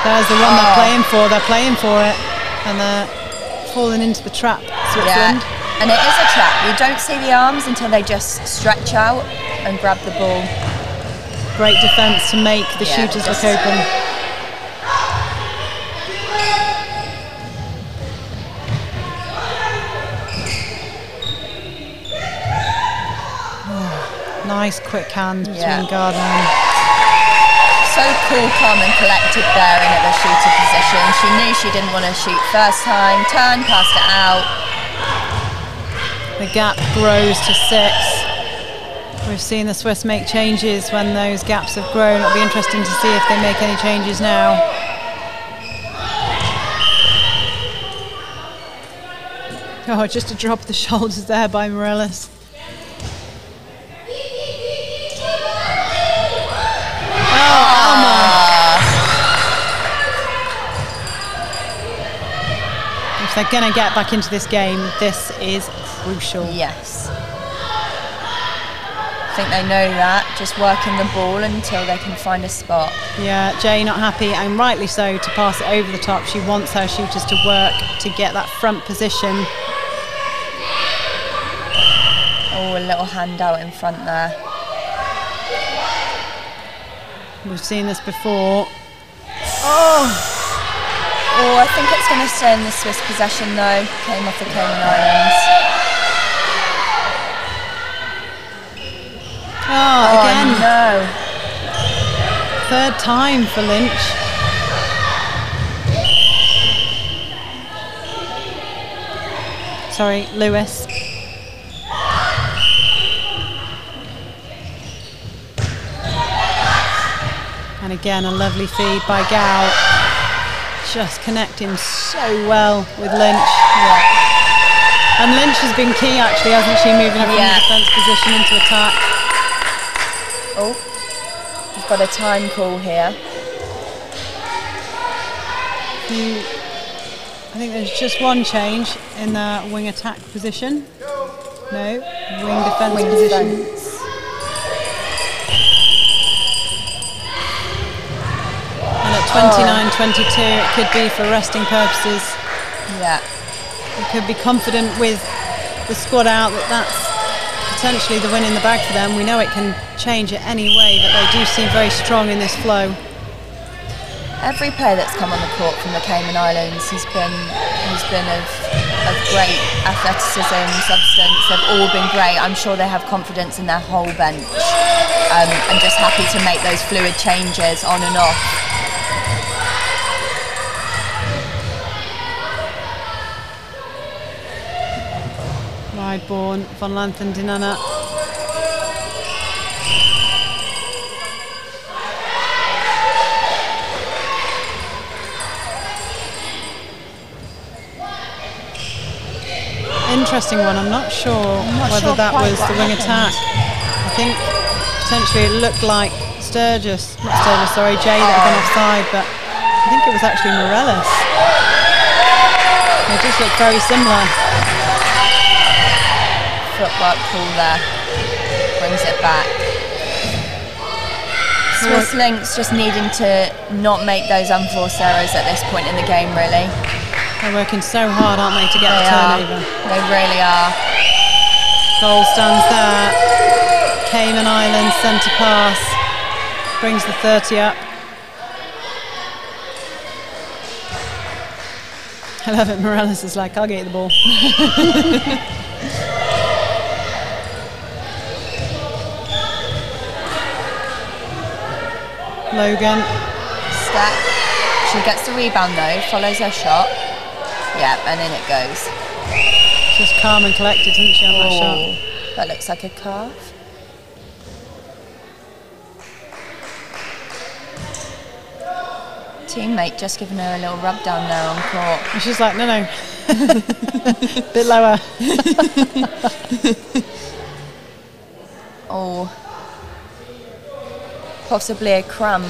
There's the one they're Oh. playing for. They're playing for it, and they're falling into the trap. Switzerland. Yeah. And it is a trap. You don't see the arms until they just stretch out and grab the ball. Great defence to make the Yeah, shooters look open. Oh, nice quick hand between Yeah. Gardner and So cool, calm and collected there in at the shooter position. She knew she didn't want to shoot first time, turned, passed it out. The gap grows to six. We've seen the Swiss make changes when those gaps have grown. It'll be interesting to see if they make any changes now. Oh, just a drop of the shoulders there by Morellis. If they're going to get back into this game, this is crucial. Yes. I think they know that, just working the ball until they can find a spot. Yeah, Jay not happy, and rightly so, to pass it over the top. She wants her shooters to work to get that front position. Oh, a little handout in front there. We've seen this before. Oh! Oh, I think it's going to stay in the Swiss possession though. Came off the Cayman Islands. Ah, oh, oh again. no. Third time for Lynch. Sorry, Lewis. And again, a lovely feed by Gow just connecting so well with Lynch. Yeah. And Lynch has been key actually, hasn't she, moving up yeah. from defence position into attack. Oh, we've got a time call here. I think there's just one change in the wing attack position. No, wing defence position. Defense. 29 22 it could be for resting purposes. Yeah. You could be confident with the squad out that that's potentially the win in the bag for them. We know it can change it any way, but they do seem very strong in this flow. Every player that's come on the court from the Cayman Islands has been has been of, of great athleticism, substance. They've all been great. I'm sure they have confidence in their whole bench um, and just happy to make those fluid changes on and off. Born, Van Lanthen Dinana. Interesting one. I'm not sure not whether sure that was the wing happened. attack. I think potentially it looked like Sturgis, not Sturgis, sorry, Jay that had been oh. offside, but I think it was actually Morellis. They just look very similar footwork pull there. Brings it back. Swiss Lynx just needing to not make those unforced errors at this point in the game, really. They're working so hard, aren't they, to get they the turnover? Are. They really are. Goal stands there. Cayman Islands centre pass. Brings the 30 up. I love it. Morales is like, I'll get the ball. Logan. Step. She gets the rebound though, follows her shot. Yep, and in it goes. Just calm and collected, isn't she, on that shot? Oh, that looks like a calf. Teammate just giving her a little rub down there on court. And she's like, no, no. Bit lower. oh possibly a cramp.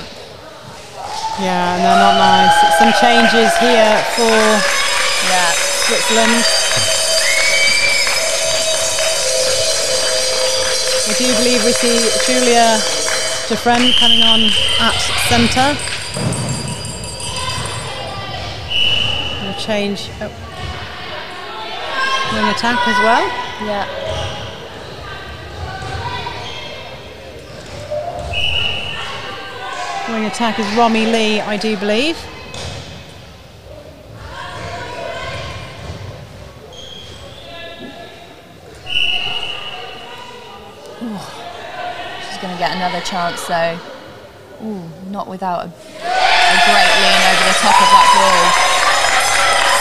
Yeah, and they're not nice. Some changes here for yeah. Switzerland. I do believe we see Julia Defren coming on at centre. We'll change oh. wing attack as well. Yeah. Wing attack is Romy Lee, I do believe. she's going to get another chance though. Ooh, not without a, a great lean over the top of that ball.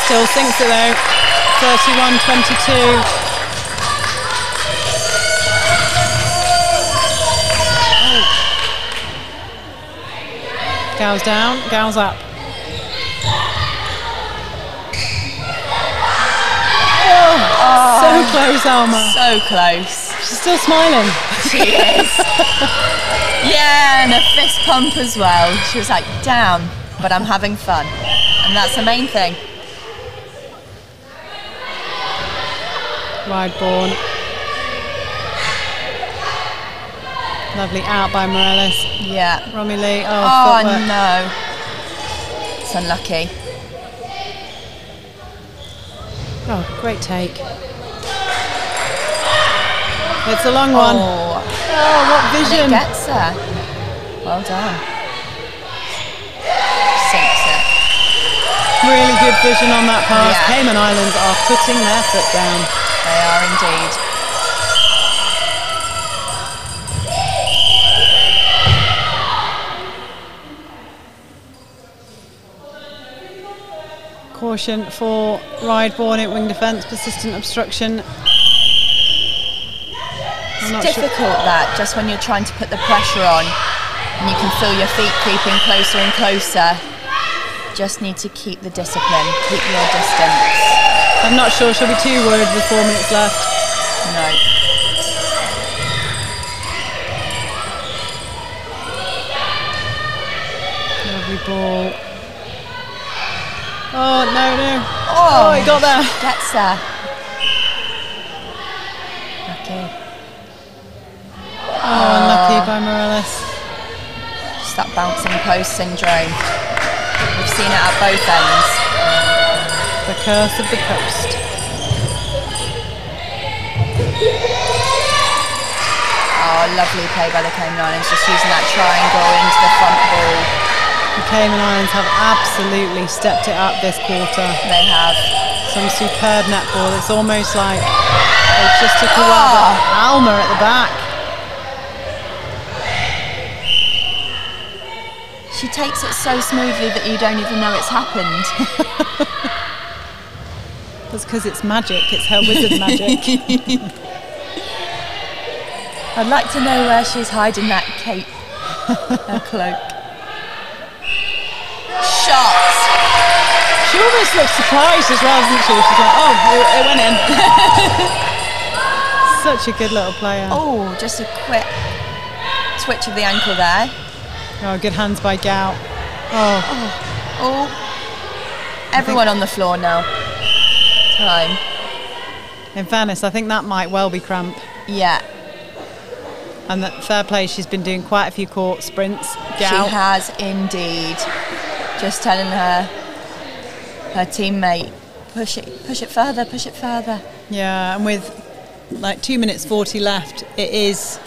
Still sinks it though. 31-22. Gow's down, Gow's up. Oh, so close, Alma. So close. She's still smiling. She is. yeah, and a fist pump as well. She was like, damn, but I'm having fun. And that's the main thing. Rideborn. Lovely out by Morales. Yeah. Romilly. Oh, Oh, footwork. no. It's unlucky. Oh, great take. It's a long one. Oh, Oh, what and it vision. gets her. Well done. Sinks it. Really good vision on that pass. Yeah. Cayman Islands are putting their foot down. They are indeed. Caution for ride born at wing defence, persistent obstruction. It's sure. difficult that just when you're trying to put the pressure on and you can feel your feet creeping closer and closer. Just need to keep the discipline, keep your distance. I'm not sure she'll be too worried with four minutes left. No. Lovely ball. Oh, no, no. Oh, Oh, he got there. Gets there. Okay. Oh, unlucky by Morales. Just that bouncing post syndrome. We've seen it at both ends. The curse of the post. Oh, lovely play by the Cayman Islands, just using that triangle into the front ball. The Cayman Islands have absolutely stepped it up this quarter. They have. Some superb netball. It's almost like they just took a whack Oh. Alma at the back. She takes it so smoothly that you don't even know it's happened. That's because it's magic. It's her wizard magic. I'd like to know where she's hiding that cape, her cloak. Shots! She almost looks surprised as well, doesn't she? She's like, oh, it, went in. Such a good little player. Oh. Oh, just a quick twitch of the ankle there. Oh, good hands by Gow. Oh, Oh, oh. everyone on the floor now. Time. in fairness, I think that might well be cramp. Yeah, And that fair play, she's been doing quite a few court sprints. she has indeed. Just telling her, her teammate, push it, push it further, push it further. Yeah, and with like two minutes 40 left, it is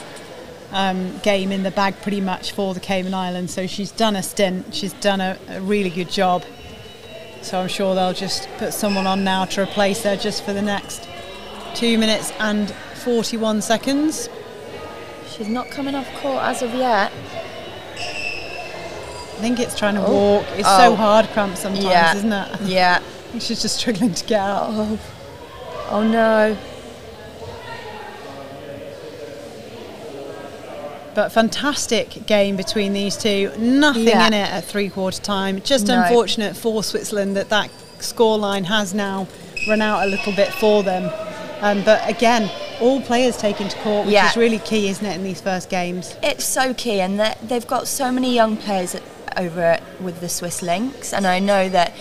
um, game in the bag pretty much for the Cayman Islands. So she's done a stint, she's done a, a really good job. So I'm sure they'll just put someone on now to replace her just for the next two minutes and 41 seconds. She's not coming off court as of yet. I think it's trying to Oh. walk. It's so Oh. hard, cramp sometimes, yeah, isn't it? Yeah. She's just struggling to get out. Oh, oh no. But fantastic game between these two. Nothing Yeah. in it at three quarter time. Just No. unfortunate for Switzerland that that scoreline has now run out a little bit for them. Um, but again, all players taken to court, which Yeah. is really key, isn't it, in these first games? It's so key, and they've got so many young players over with the Swiss Lynx, and I know that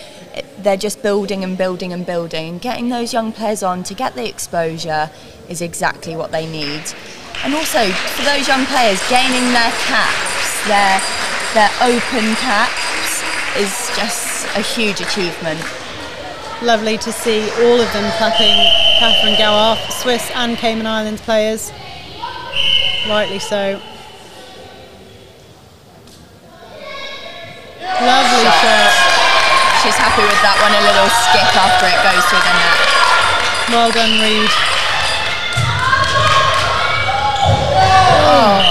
they're just building and building and building, and getting those young players on to get the exposure is exactly what they need. And also for those young players, gaining their caps, their their open caps, is just a huge achievement. Lovely to see all of them clapping Catherine Gow, Swiss and Cayman Islands players. Rightly so. Lovely Shot. shot. She's happy with that one, a little skip after it goes through the net. Well done, Reed. Oh.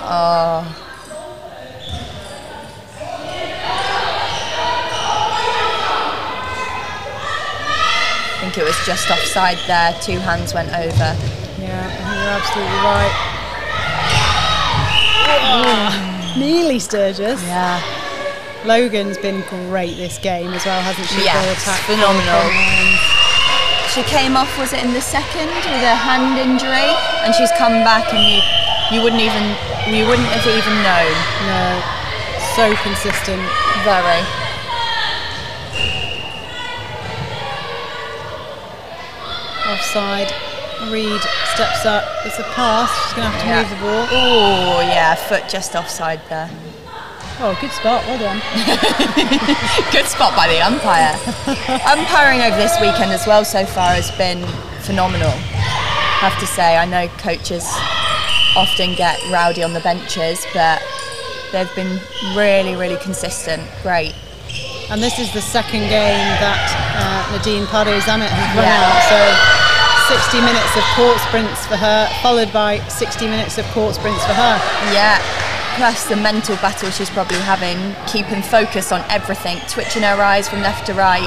Oh. I think it was just offside there, two hands went over. Yeah, you're absolutely right. Oh. Nearly Sturgis. Yeah. Logan's been great this game as well, hasn't she? Yes, phenomenal. She came off, was it in the second, with a hand injury, and she's come back, and you, you wouldn't even, you wouldn't have even known. No, so consistent. Very. Offside. Reed steps up. It's a pass. She's going to have to Yeah. move the ball. Oh yeah, foot just offside there. Oh, good spot. Well done. Good spot by the umpire. Umpiring over this weekend as well so far has been phenomenal. I have to say, I know coaches often get rowdy on the benches, but they've been really, really consistent. Great. And this is the second game that uh, Nadine Zamet has run Yeah. out. So 60 minutes of court sprints for her, followed by 60 minutes of court sprints for her. Yeah. Plus the mental battle she's probably having, keeping focus on everything, twitching her eyes from left to right.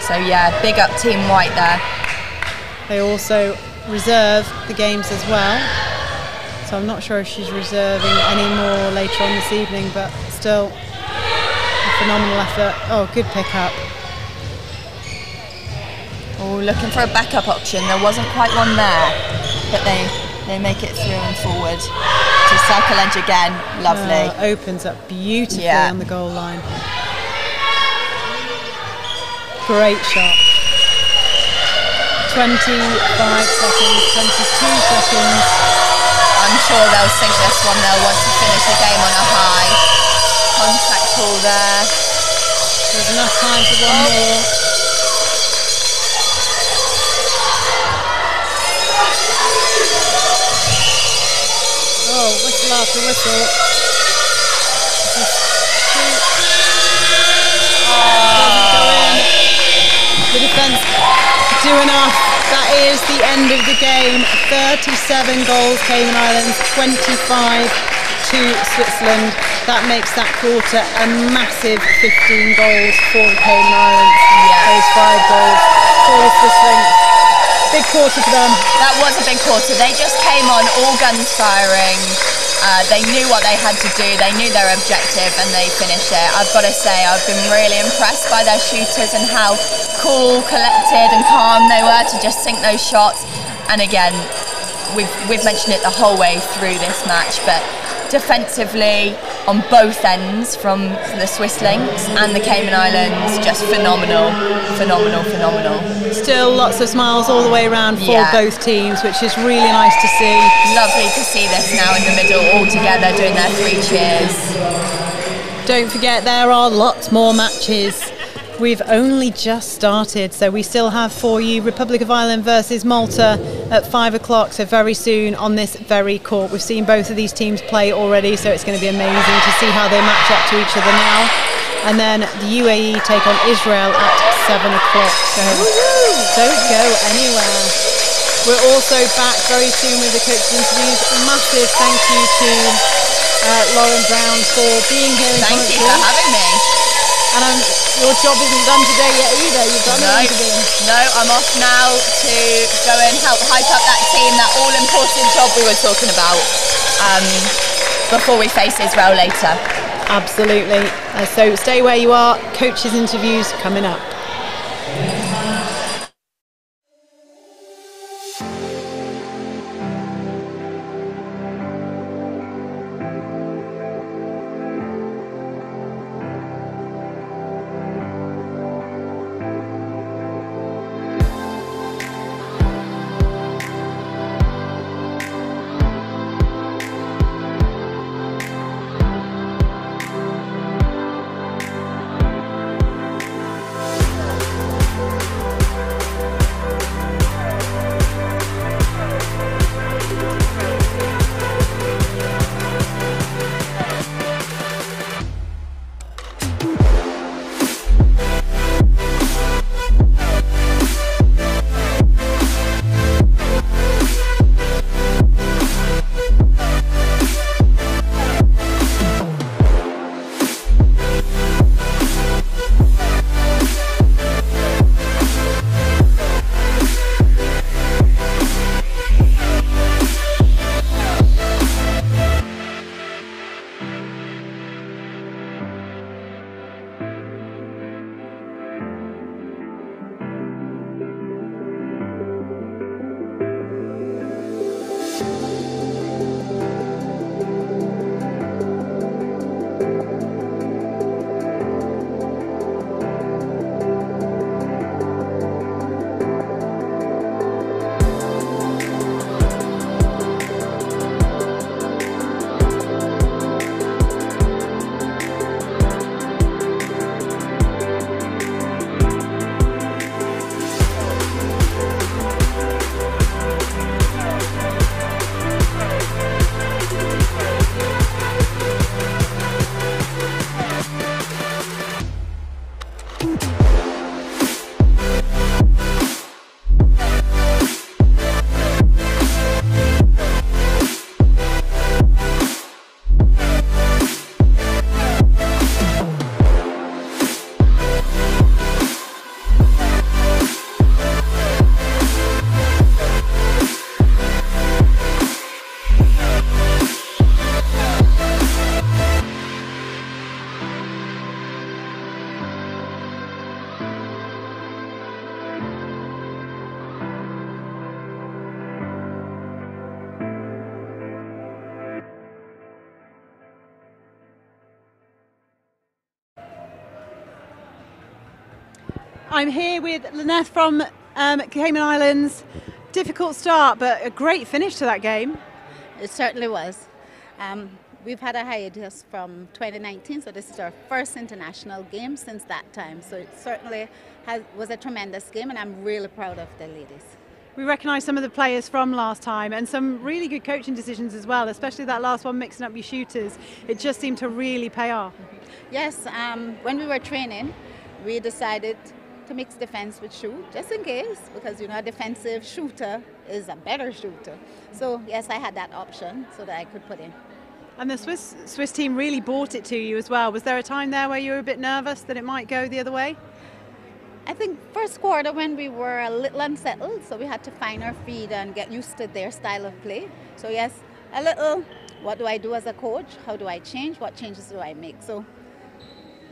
So yeah, big up Team White there. They also reserve the games as well. So I'm not sure if she's reserving any more later on this evening, but still a phenomenal effort. Oh, good pickup. Oh, looking for a backup option. There wasn't quite one there, but they they make it through and forward to circle edge again. Lovely. Oh, opens up beautifully Yeah. on the goal line. Great shot. 25 seconds, 22 seconds. I'm sure they'll sink this one. They'll want to finish the game on a high. Contact call there. There's enough time for one oh. more. Oh, whistle after whistle. This is two. Doesn't go in. The defence do enough. That is the end of the game. 37 goals, Cayman Islands, 25 to Switzerland. That makes that quarter a massive 15 goals for the Cayman Islands. Yeah. Those five goals for Switzerland. Big quarter for them. That was a big quarter. They just came on all guns firing. Uh, they knew what they had to do. They knew their objective, and they finished it. I've got to say, I've been really impressed by their shooters and how cool, collected, and calm they were to just sink those shots. And again, we've we've mentioned it the whole way through this match, but defensively on both ends from the Swiss Lynx and the Cayman Islands, just phenomenal, phenomenal, phenomenal. Still lots of smiles all the way around for Yeah. both teams, which is really nice to see. Lovely to see this now in the middle, all together doing their three cheers. Don't forget, there are lots more matches. We've only just started, so we still have for you Republic of Ireland versus Malta at five o'clock. So very soon on this very court. We've seen both of these teams play already, so it's going to be amazing to see how they match up to each other now. And then the UAE take on Israel at seven o'clock. So don't go anywhere. We're also back very soon with the coaches interviews. Massive thank you to uh, Lauren Brown for being here Thank you for having me. And um, your job isn't done today yet either. You've done No, no, I'm off now to go and help hype up that team, that all important job we were talking about um, before we face Israel later. Absolutely. Uh, so stay where you are. Coaches interviews coming up. With Lyneth from um, Cayman Islands. Difficult start, but a great finish to that game. It certainly was. Um, we've had a hiatus from 2019, so this is our first international game since that time. So it certainly has, was a tremendous game, and I'm really proud of the ladies. We recognise some of the players from last time and some really good coaching decisions as well, especially that last one mixing up your shooters. It just seemed to really pay off. Yes, um, when we were training, we decided to mix defense with shoot, just in case, because you know a defensive shooter is a better shooter. So yes, I had that option so that I could put in. And the Swiss Swiss team really bought it to you as well. Was there a time there where you were a bit nervous that it might go the other way? I think first quarter when we were a little unsettled, so we had to find our feet and get used to their style of play. So yes, a little. What do I do as a coach? How do I change? What changes do I make? So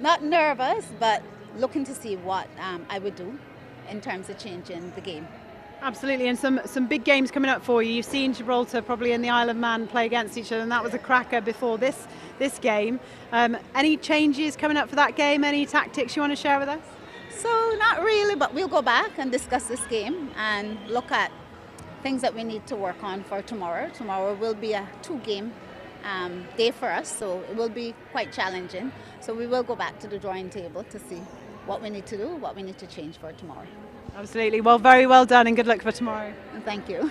not nervous, but looking to see what um, I would do in terms of changing the game. Absolutely, and some, some big games coming up for you. You've seen Gibraltar probably in the Isle of Man play against each other, and that was a cracker before this this game. Um, any changes coming up for that game? Any tactics you want to share with us? So not really, but we'll go back and discuss this game and look at things that we need to work on for tomorrow. Tomorrow will be a two-game um, day for us, so it will be quite challenging. So we will go back to the drawing table to see what we need to do, what we need to change for tomorrow. Absolutely. Well, very well done, and good luck for tomorrow. And thank you.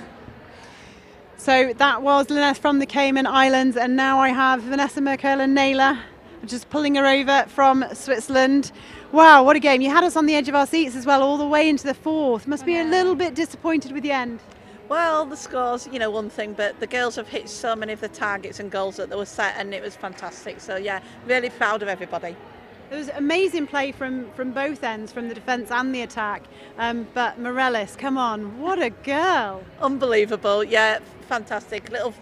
So that was Lyneth from the Cayman Islands, and now I have Vanessa McCurlin Naylor, just pulling her over from Switzerland. Wow, what a game. You had us on the edge of our seats as well, all the way into the fourth. Must be a little bit disappointed with the end. Well, the scores, you know, one thing, but the girls have hit so many of the targets and goals that they were set, and it was fantastic. So, yeah, really proud of everybody. It was amazing play from, from both ends, from the defence and the attack. Um, but Morales, come on, what a girl! Unbelievable, yeah, fantastic. Little,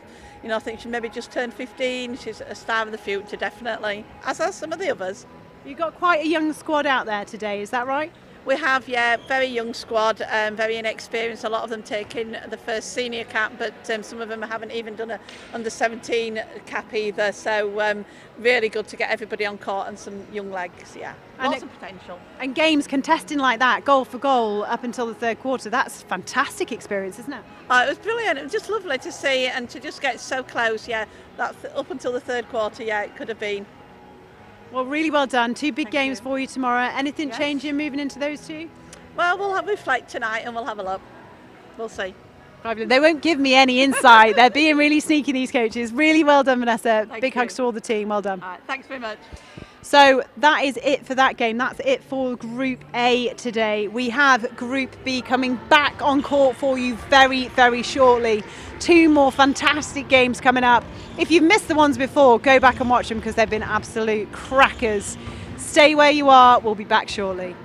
you know, I think she maybe just turned 15. She's a star of the future, definitely, as are some of the others. You've got quite a young squad out there today, is that right? We have, yeah, very young squad, um, very inexperienced. A lot of them taking the first senior cap, but um, some of them haven't even done a under 17 cap either. So um, really good to get everybody on court and some young legs. Yeah, and lots it, of potential. And games contesting like that, goal for goal, up until the third quarter. That's fantastic experience, isn't it? Oh, it was brilliant. It was just lovely to see and to just get so close. Yeah, that's up until the third quarter. Yeah, it could have been. Well, really well done. Two big Thank games you. for you tomorrow. Anything Yes. changing moving into those two? Well, we'll have reflect tonight and we'll have a look. We'll see. They won't give me any insight. They're being really sneaky, these coaches. Really well done, Vanessa. Thank big you. hugs to all the team. Well done. Right, thanks very much. So that is it for that game. That's it for Group A today. We have Group B coming back on court for you very, very shortly. Two more fantastic games coming up. If you've missed the ones before, go back and watch them because they've been absolute crackers. Stay where you are. We'll be back shortly.